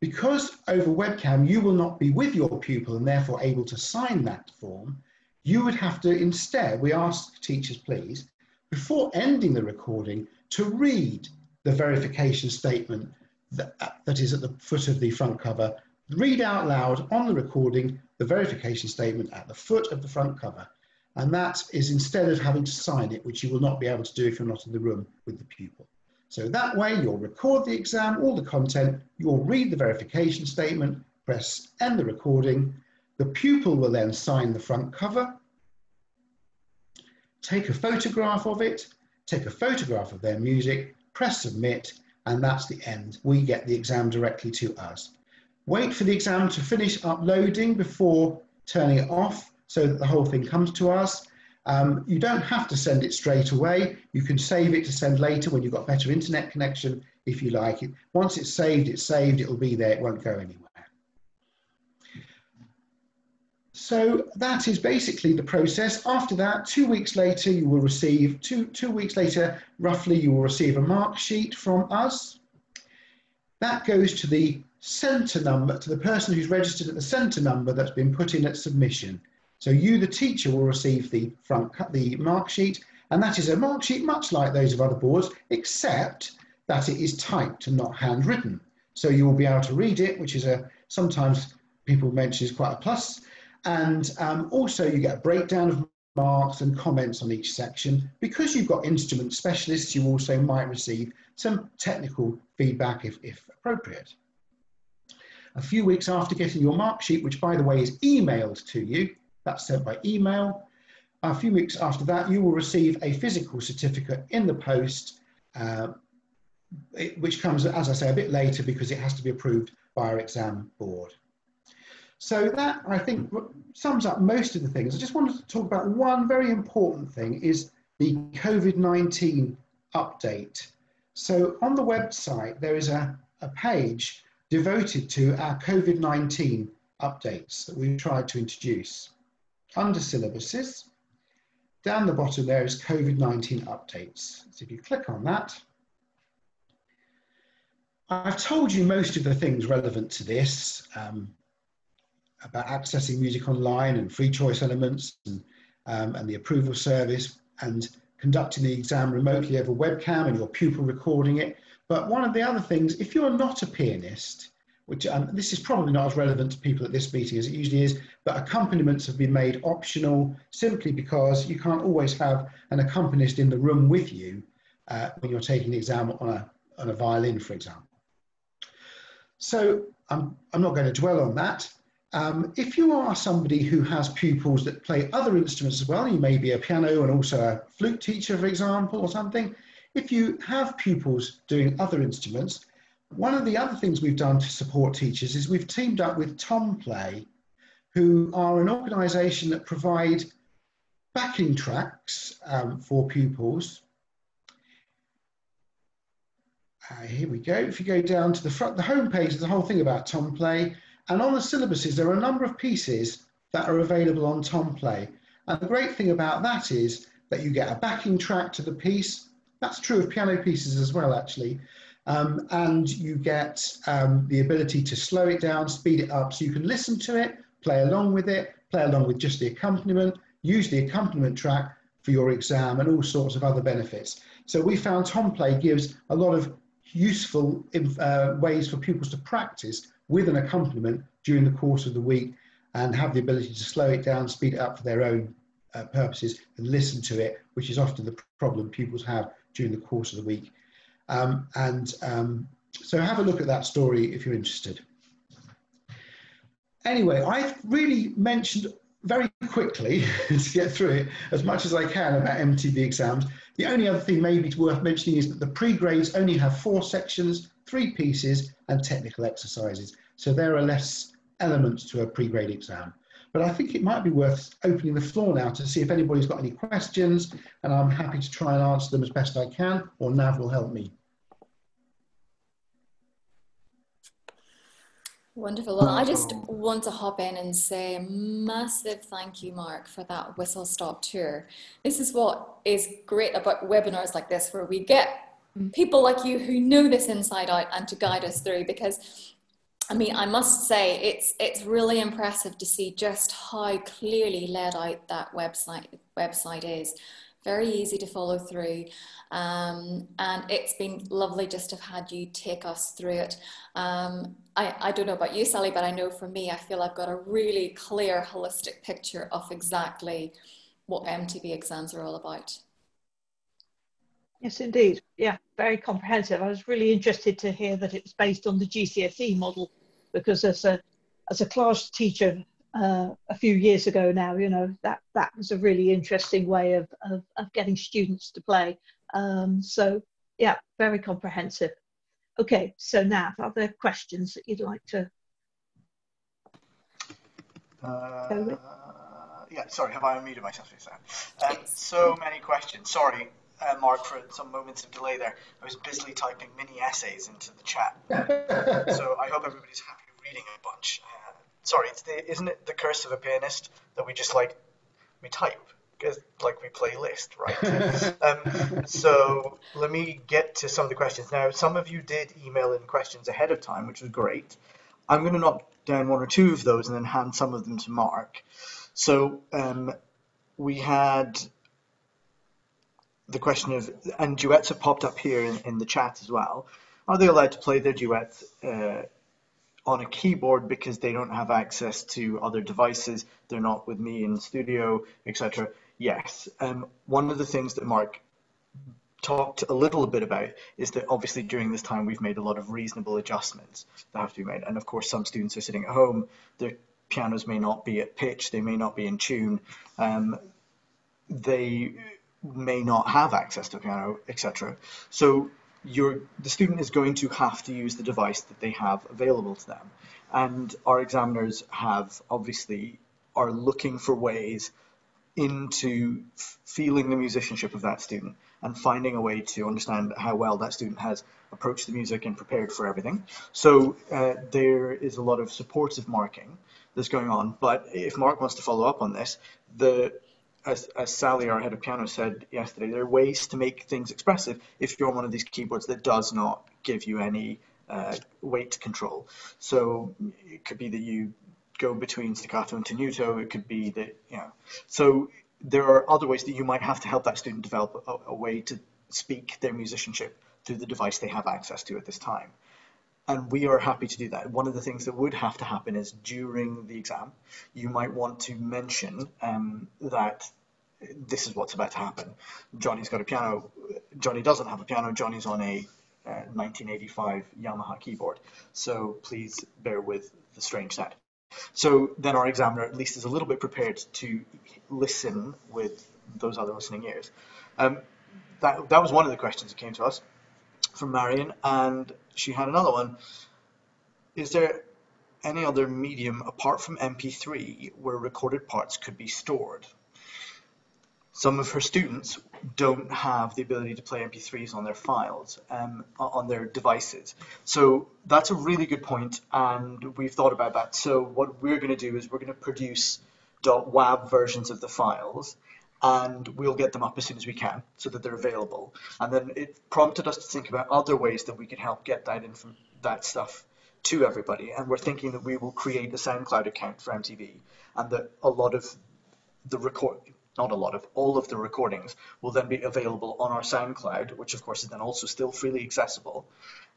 because over webcam you will not be with your pupil and therefore able to sign that form, you would have to instead, we ask teachers please, before ending the recording, to read the verification statement that, that is at the foot of the front cover, read out loud on the recording the verification statement at the foot of the front cover. And that is instead of having to sign it, which you will not be able to do if you're not in the room with the pupil. So that way you'll record the exam, all the content, you'll read the verification statement, press end the recording. The pupil will then sign the front cover, take a photograph of it, take a photograph of their music, press submit, and that's the end. We get the exam directly to us. Wait for the exam to finish uploading before turning it off so that the whole thing comes to us. Um, you don't have to send it straight away. You can save it to send later when you've got better internet connection, if you like it. Once it's saved, it's saved, it'll be there, it won't go anywhere. So that is basically the process. After that, two weeks later, you will receive, two, two weeks later, roughly, you will receive a mark sheet from us. That goes to the centre number, to the person who's registered at the centre number that's been put in at submission. So you, the teacher, will receive the front the mark sheet, and that is a mark sheet much like those of other boards, except that it is typed and not handwritten. So you will be able to read it, which is a sometimes people mention is quite a plus. And um, also you get a breakdown of marks and comments on each section. Because you've got instrument specialists, you also might receive some technical feedback if, if appropriate. A few weeks after getting your mark sheet, which by the way is emailed to you, that's sent by email. A few weeks after that, you will receive a physical certificate in the post, uh, it, which comes, as I say, a bit later because it has to be approved by our exam board. So that, I think, sums up most of the things. I just wanted to talk about one very important thing is the COVID-19 update. So on the website, there is a, a page devoted to our COVID-19 updates that we've tried to introduce under syllabuses. Down the bottom there is COVID-19 updates. So if you click on that, I've told you most of the things relevant to this um, about accessing music online and free choice elements and, um, and the approval service and conducting the exam remotely over webcam and your pupil recording it. But one of the other things, if you're not a pianist, which um, this is probably not as relevant to people at this meeting as it usually is, but accompaniments have been made optional simply because you can't always have an accompanist in the room with you uh, when you're taking the exam on a, on a violin, for example. So I'm, I'm not going to dwell on that. Um, if you are somebody who has pupils that play other instruments as well, you may be a piano and also a flute teacher, for example, or something. If you have pupils doing other instruments, one of the other things we've done to support teachers is we've teamed up with TomPlay, who are an organisation that provide backing tracks um, for pupils. Uh, here we go. If you go down to the front, the home page is the whole thing about TomPlay. And on the syllabuses, there are a number of pieces that are available on TomPlay. And the great thing about that is that you get a backing track to the piece. That's true of piano pieces as well, actually. Um, and you get um, the ability to slow it down, speed it up, so you can listen to it, play along with it, play along with just the accompaniment, use the accompaniment track for your exam and all sorts of other benefits. So we found TomPlay gives a lot of useful uh, ways for pupils to practice with an accompaniment during the course of the week and have the ability to slow it down, speed it up for their own uh, purposes and listen to it, which is often the problem pupils have during the course of the week. Um, and um, so have a look at that story if you're interested. Anyway, I've really mentioned very quickly to get through it as much as I can about MTB exams. The only other thing maybe worth mentioning is that the pre-grades only have four sections, three pieces and technical exercises. So there are less elements to a pre-grade exam. But I think it might be worth opening the floor now to see if anybody's got any questions and I'm happy to try and answer them as best I can or Nav will help me. Wonderful. Well, I just um, want to hop in and say a massive thank you, Mark, for that whistle stop tour. This is what is great about webinars like this, where we get mm. people like you who know this inside out and to guide us through because I mean, I must say it's it's really impressive to see just how clearly laid out that website website is. Very easy to follow through, um, and it's been lovely just to have had you take us through it. Um, I, I don't know about you, Sally, but I know for me, I feel I've got a really clear, holistic picture of exactly what MTB exams are all about. Yes, indeed. Yeah, very comprehensive. I was really interested to hear that it was based on the GCSE model because as a as a class teacher uh, a few years ago now, you know that that was a really interesting way of of, of getting students to play. Um, so yeah, very comprehensive. Okay, so now are there questions that you'd like to? Uh, yeah, sorry, have I unmuted myself? Um, so many questions. Sorry, uh, Mark, for some moments of delay there. I was busily typing mini essays into the chat. so I hope everybody's happy reading a bunch. Uh, sorry, the, isn't it the curse of a pianist that we just like, we type? Because like we play Liszt, right? um, so let me get to some of the questions. Now, some of you did email in questions ahead of time, which was great. I'm going to knock down one or two of those and then hand some of them to Mark. So um, we had the question of, and duets have popped up here in, in the chat as well. Are they allowed to play their duets uh, on a keyboard because they don't have access to other devices? They're not with me in studio, etc. Yes. Um, one of the things that Mark talked a little bit about is that obviously during this time we've made a lot of reasonable adjustments that have to be made. And of course, some students are sitting at home, their pianos may not be at pitch, they may not be in tune. Um, they may not have access to piano, etc. So the student is going to have to use the device that they have available to them. And our examiners have obviously are looking for ways into feeling the musicianship of that student and finding a way to understand how well that student has approached the music and prepared for everything. So uh, there is a lot of supportive marking that's going on. But if Mark wants to follow up on this, the as, as Sally, our head of piano, said yesterday, there are ways to make things expressive if you're on one of these keyboards that does not give you any uh, weight control. So it could be that you go between staccato and tenuto. It could be that, you know, so there are other ways that you might have to help that student develop a, a way to speak their musicianship through the device they have access to at this time. And we are happy to do that. One of the things that would have to happen is during the exam, you might want to mention um, that this is what's about to happen. Johnny's got a piano. Johnny doesn't have a piano. Johnny's on a uh, 1985 Yamaha keyboard. So please bear with the strange set. So then our examiner at least is a little bit prepared to listen with those other listening ears. Um, that, that was one of the questions that came to us from Marion, and she had another one. Is there any other medium apart from MP3 where recorded parts could be stored? Some of her students don't have the ability to play MP3s on their files, um, on their devices. So that's a really good point, and we've thought about that. So what we're going to do is we're going to produce .wav versions of the files, and we'll get them up as soon as we can so that they're available. And then it prompted us to think about other ways that we could help get that from that stuff to everybody. And we're thinking that we will create a SoundCloud account for MTB and that a lot of the record not a lot of, all of the recordings will then be available on our SoundCloud, which of course is then also still freely accessible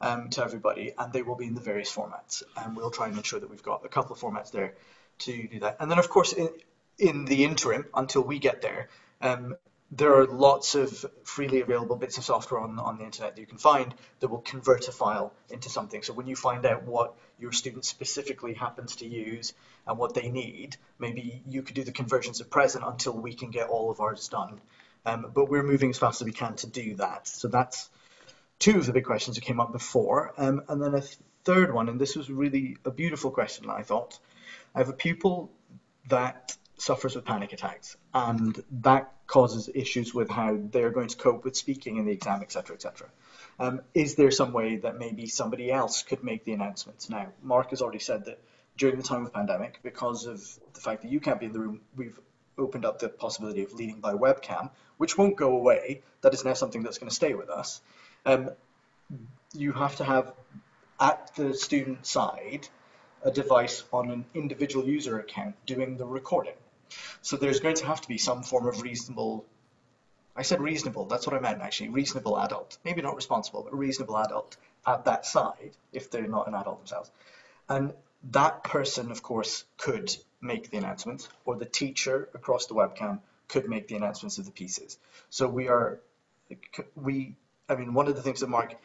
um, to everybody, and they will be in the various formats. And we'll try and ensure that we've got a couple of formats there to do that. And then of course, in, in the interim, until we get there, um, there are lots of freely available bits of software on, on the internet that you can find that will convert a file into something. So when you find out what your student specifically happens to use and what they need, maybe you could do the conversions at present until we can get all of ours done. Um, but we're moving as fast as we can to do that. So that's two of the big questions that came up before. Um, and then a third one, and this was really a beautiful question, I thought. I have a pupil that suffers with panic attacks, and that causes issues with how they're going to cope with speaking in the exam, etc., etc. Um, is there some way that maybe somebody else could make the announcements? Now, Mark has already said that during the time of pandemic, because of the fact that you can't be in the room, we've opened up the possibility of leading by webcam, which won't go away. That is now something that's going to stay with us. Um, you have to have at the student side a device on an individual user account doing the recording. So there's going to have to be some form of reasonable, I said reasonable, that's what I meant actually, reasonable adult. Maybe not responsible, but reasonable adult at that side if they're not an adult themselves. And that person, of course, could make the announcements, or the teacher across the webcam could make the announcements of the pieces. So we are, we, I mean, one of the things that Mark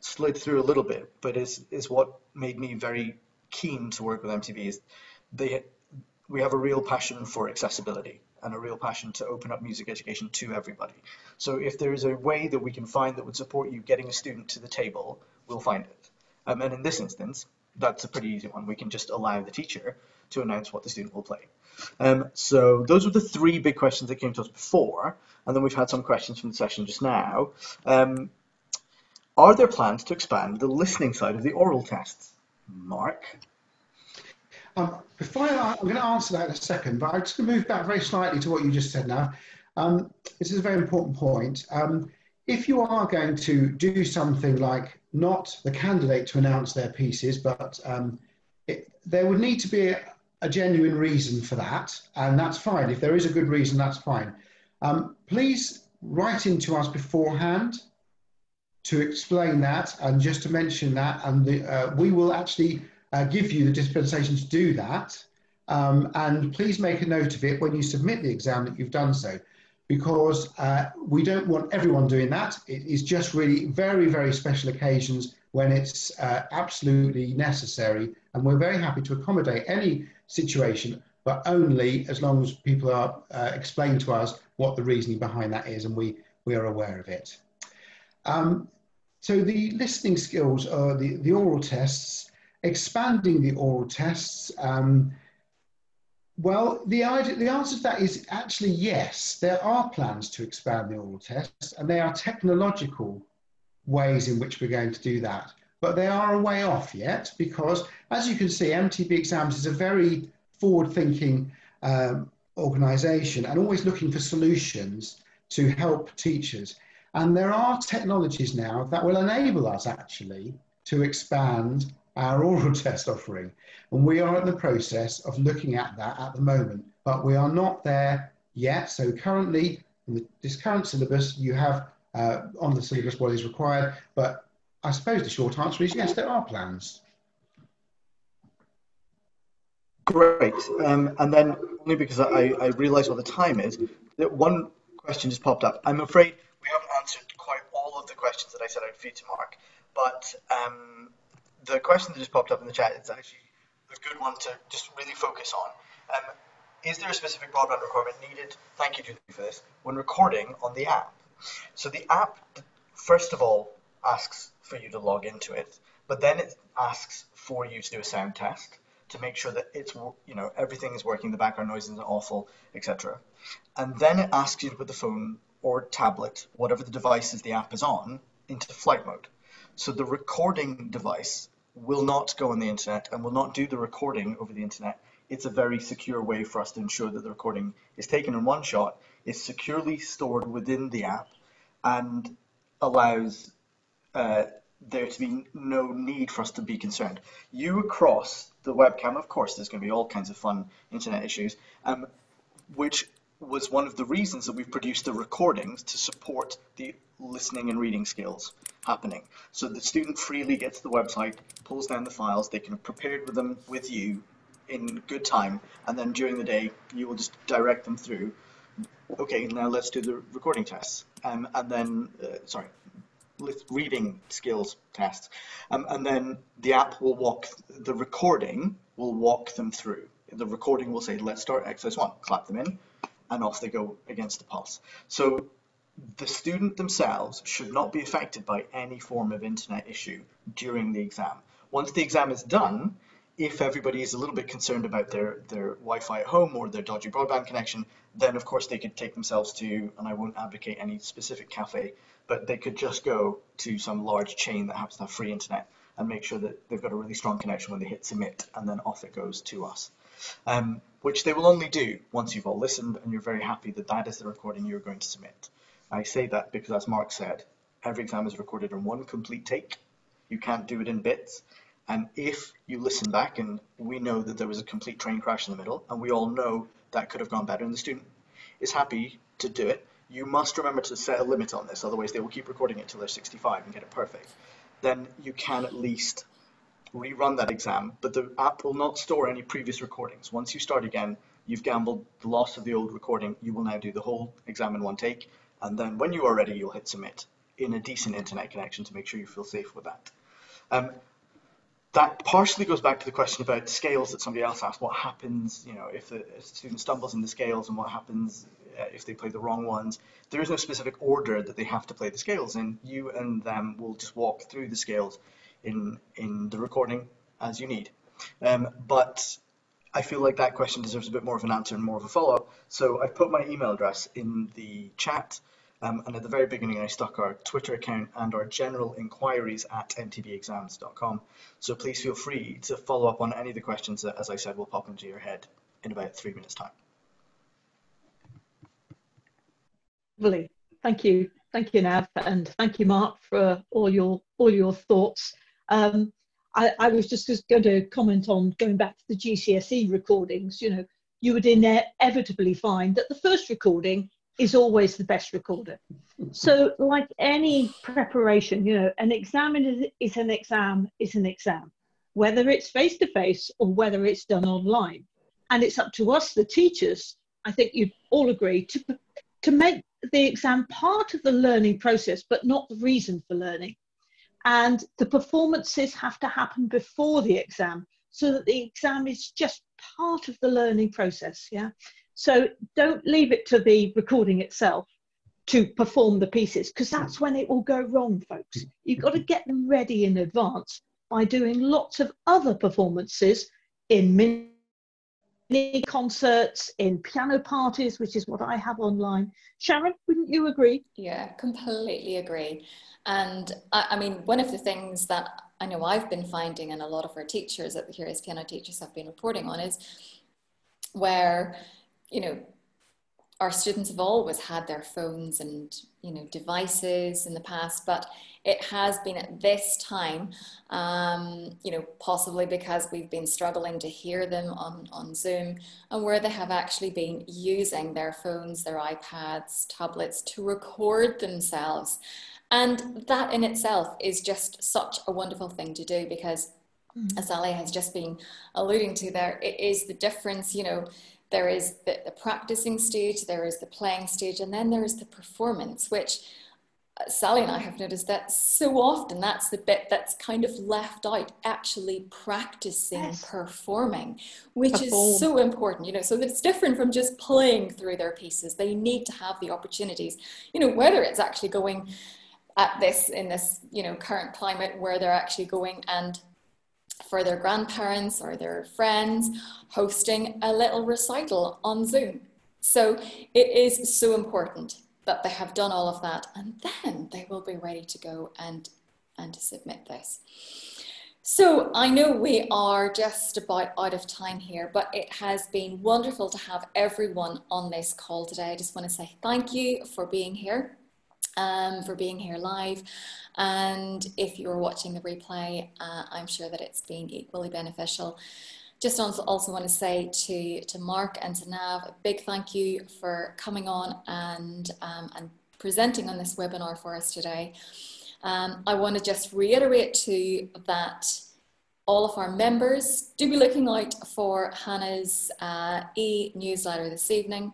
slid through a little bit, but is is what made me very keen to work with MTB is they we have a real passion for accessibility and a real passion to open up music education to everybody. So if there is a way that we can find that would support you getting a student to the table, we'll find it. Um, and in this instance, that's a pretty easy one. We can just allow the teacher to announce what the student will play. Um, so those were the three big questions that came to us before, and then we've had some questions from the session just now. Um, are there plans to expand the listening side of the oral tests? Mark? Um, before I, am going to answer that in a second, but I'm just going to move back very slightly to what you just said now. Um, this is a very important point. Um, if you are going to do something like not the candidate to announce their pieces, but um, it, there would need to be a, a, genuine reason for that, and that's fine. If there is a good reason, that's fine. Um, please write into us beforehand to explain that and just to mention that, and the, uh, we will actually uh, give you the dispensation to do that. Um, and please make a note of it when you submit the exam that you've done so, because uh, we don't want everyone doing that. It is just really very, very special occasions when it's uh, absolutely necessary. And we're very happy to accommodate any situation, but only as long as people are uh, explained to us what the reasoning behind that is and we, we are aware of it. Um, so the listening skills, are the, the oral tests, expanding the oral tests? Um, well, the, idea, the answer to that is actually yes. There are plans to expand the oral tests, and they are technological ways in which we're going to do that. But they are a way off yet because, as you can see, MTB Exams is a very forward thinking um, organisation and always looking for solutions to help teachers. And there are technologies now that will enable us actually to expand our oral test offering. And we are in the process of looking at that at the moment, but we are not there yet. So currently, in this current syllabus, you have uh, on the syllabus what is required, but I suppose the short answer is yes, there are plans. Great. Um, and then only because I, I realise what the time is, that one question just popped up. I'm afraid we haven't answered quite all of the questions that I said I'd feed to Mark, but um, the question that just popped up in the chat is actually a good one to just really focus on. Um, is there a specific broadband requirement needed? Thank you, Julie, for this. When recording on the app. So the app, first of all, asks for you to log into it, but then it asks for you to do a sound test to make sure that it's you know everything is working, the background noise isn't awful, etc. And then it asks you to put the phone or tablet, whatever the device is the app is on, into flight mode. So the recording device will not go on the internet and will not do the recording over the internet. It's a very secure way for us to ensure that the recording is taken in one shot, is securely stored within the app, and allows uh, there to be no need for us to be concerned. You across the webcam, of course, there's going to be all kinds of fun internet issues, um, which was one of the reasons that we've produced the recordings to support the listening and reading skills happening. So the student freely gets the website, pulls down the files, they can have prepared with them with you in good time, and then during the day you will just direct them through okay, now let's do the recording tests. Um, and then, uh, sorry, reading skills tests. Um, and then the app will walk, the recording will walk them through. The recording will say, let's start exercise one, clap them in, and off they go against the pulse. So the student themselves should not be affected by any form of internet issue during the exam. Once the exam is done, if everybody is a little bit concerned about their, their Wi-Fi at home or their dodgy broadband connection, then of course they could take themselves to, and I won't advocate any specific cafe, but they could just go to some large chain that happens to have free internet and make sure that they've got a really strong connection when they hit submit and then off it goes to us. Um, which they will only do once you've all listened and you're very happy that that is the recording you're going to submit. I say that because as Mark said, every exam is recorded in one complete take. You can't do it in bits. And if you listen back and we know that there was a complete train crash in the middle and we all know that could have gone better and the student is happy to do it, you must remember to set a limit on this, otherwise they will keep recording it until they're 65 and get it perfect. Then you can at least rerun that exam, but the app will not store any previous recordings. Once you start again, you've gambled the loss of the old recording. You will now do the whole exam in one take, and then when you are ready, you'll hit submit in a decent internet connection to make sure you feel safe with that. Um, that partially goes back to the question about scales that somebody else asked. What happens, you know, if the, student stumbles in the scales, and what happens uh, if they play the wrong ones? There is no specific order that they have to play the scales in. You and them will just walk through the scales in in the recording as you need. Um, but I feel like that question deserves a bit more of an answer and more of a follow up. So I've put my email address in the chat. Um, and at the very beginning, I stuck our Twitter account and our general inquiries at mtbexams.com. So please feel free to follow up on any of the questions that, as I said, will pop into your head in about three minutes' time. Lovely. Thank you. Thank you, Nav, and thank you, Mark, for all your all your thoughts. Um, I, I, was just, just going to comment on going back to the GCSE recordings. You know, you would inevitably find that the first recording is always the best recorder. So, like any preparation, you know, an exam is an exam is an exam, whether it's face to face or whether it's done online. And it's up to us, the teachers, I think you'd all agree, to, to make the exam part of the learning process, but not the reason for learning. And the performances have to happen before the exam so that the exam is just part of the learning process. Yeah. So don't leave it to the recording itself to perform the pieces because that's when it will go wrong, folks. You've got to get them ready in advance by doing lots of other performances in mini concerts, in piano parties, which is what I have online. Sharon, wouldn't you agree? Yeah, completely agree. And I, I mean, one of the things that I know I've been finding, and a lot of our teachers at the Curious Piano Teachers have been reporting on, is where you know, our students have always had their phones and you know devices in the past, but it has been at this time, um, you know, possibly because we've been struggling to hear them on, on Zoom and where they have actually been using their phones, their iPads, tablets to record themselves. And that in itself is just such a wonderful thing to do because, mm. as Ali has just been alluding to there, it is the difference, you know, there is the, the practicing stage, there is the playing stage, and then there is the performance, which uh, Sally and I have noticed that so often that's the bit that's kind of left out, actually practicing yes. performing, which Perform. is so important, you know, so it's different from just playing through their pieces. They need to have the opportunities, you know, whether it's actually going at this in this, you know, current climate where they're actually going and for their grandparents or their friends, hosting a little recital on Zoom. So it is so important that they have done all of that and then they will be ready to go and, and to submit this. So I know we are just about out of time here, but it has been wonderful to have everyone on this call today. I just want to say thank you for being here um, for being here live. And if you're watching the replay, uh, I'm sure that it's been equally beneficial. Just also, also want to say to, to Mark and to Nav, a big thank you for coming on and, um, and presenting on this webinar for us today. Um, I want to just reiterate too that all of our members do be looking out for Hannah's uh, e-newsletter this evening.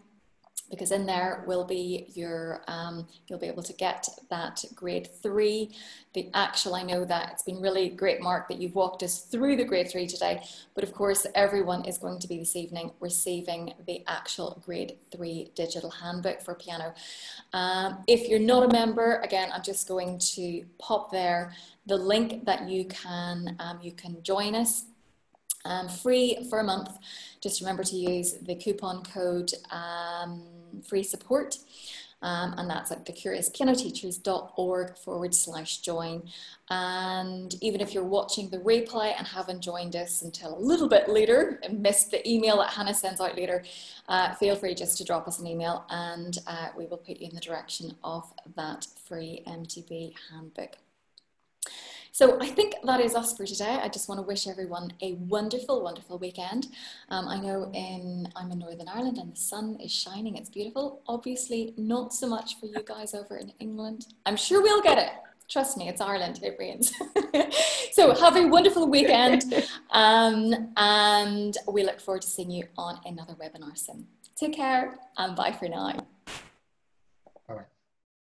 Because in there will be your, um, you'll be able to get that grade three. The actual, I know that it's been really great, Mark, that you've walked us through the grade three today, but of course, everyone is going to be this evening receiving the actual grade three digital handbook for piano. Um, if you're not a member, again, I'm just going to pop there the link that you can, um, you can join us um, free for a month. Just remember to use the coupon code um, free support. Um, and that's at thecuriouspianoteachers.org forward slash join. And even if you're watching the replay and haven't joined us until a little bit later and missed the email that Hannah sends out later, uh, feel free just to drop us an email and uh, we will put you in the direction of that free MTB handbook. So I think that is us for today. I just want to wish everyone a wonderful, wonderful weekend. Um, I know in I'm in Northern Ireland and the sun is shining. It's beautiful. Obviously, not so much for you guys over in England. I'm sure we'll get it. Trust me, it's Ireland. It rains. so have a wonderful weekend, um, and we look forward to seeing you on another webinar soon. Take care and bye for now.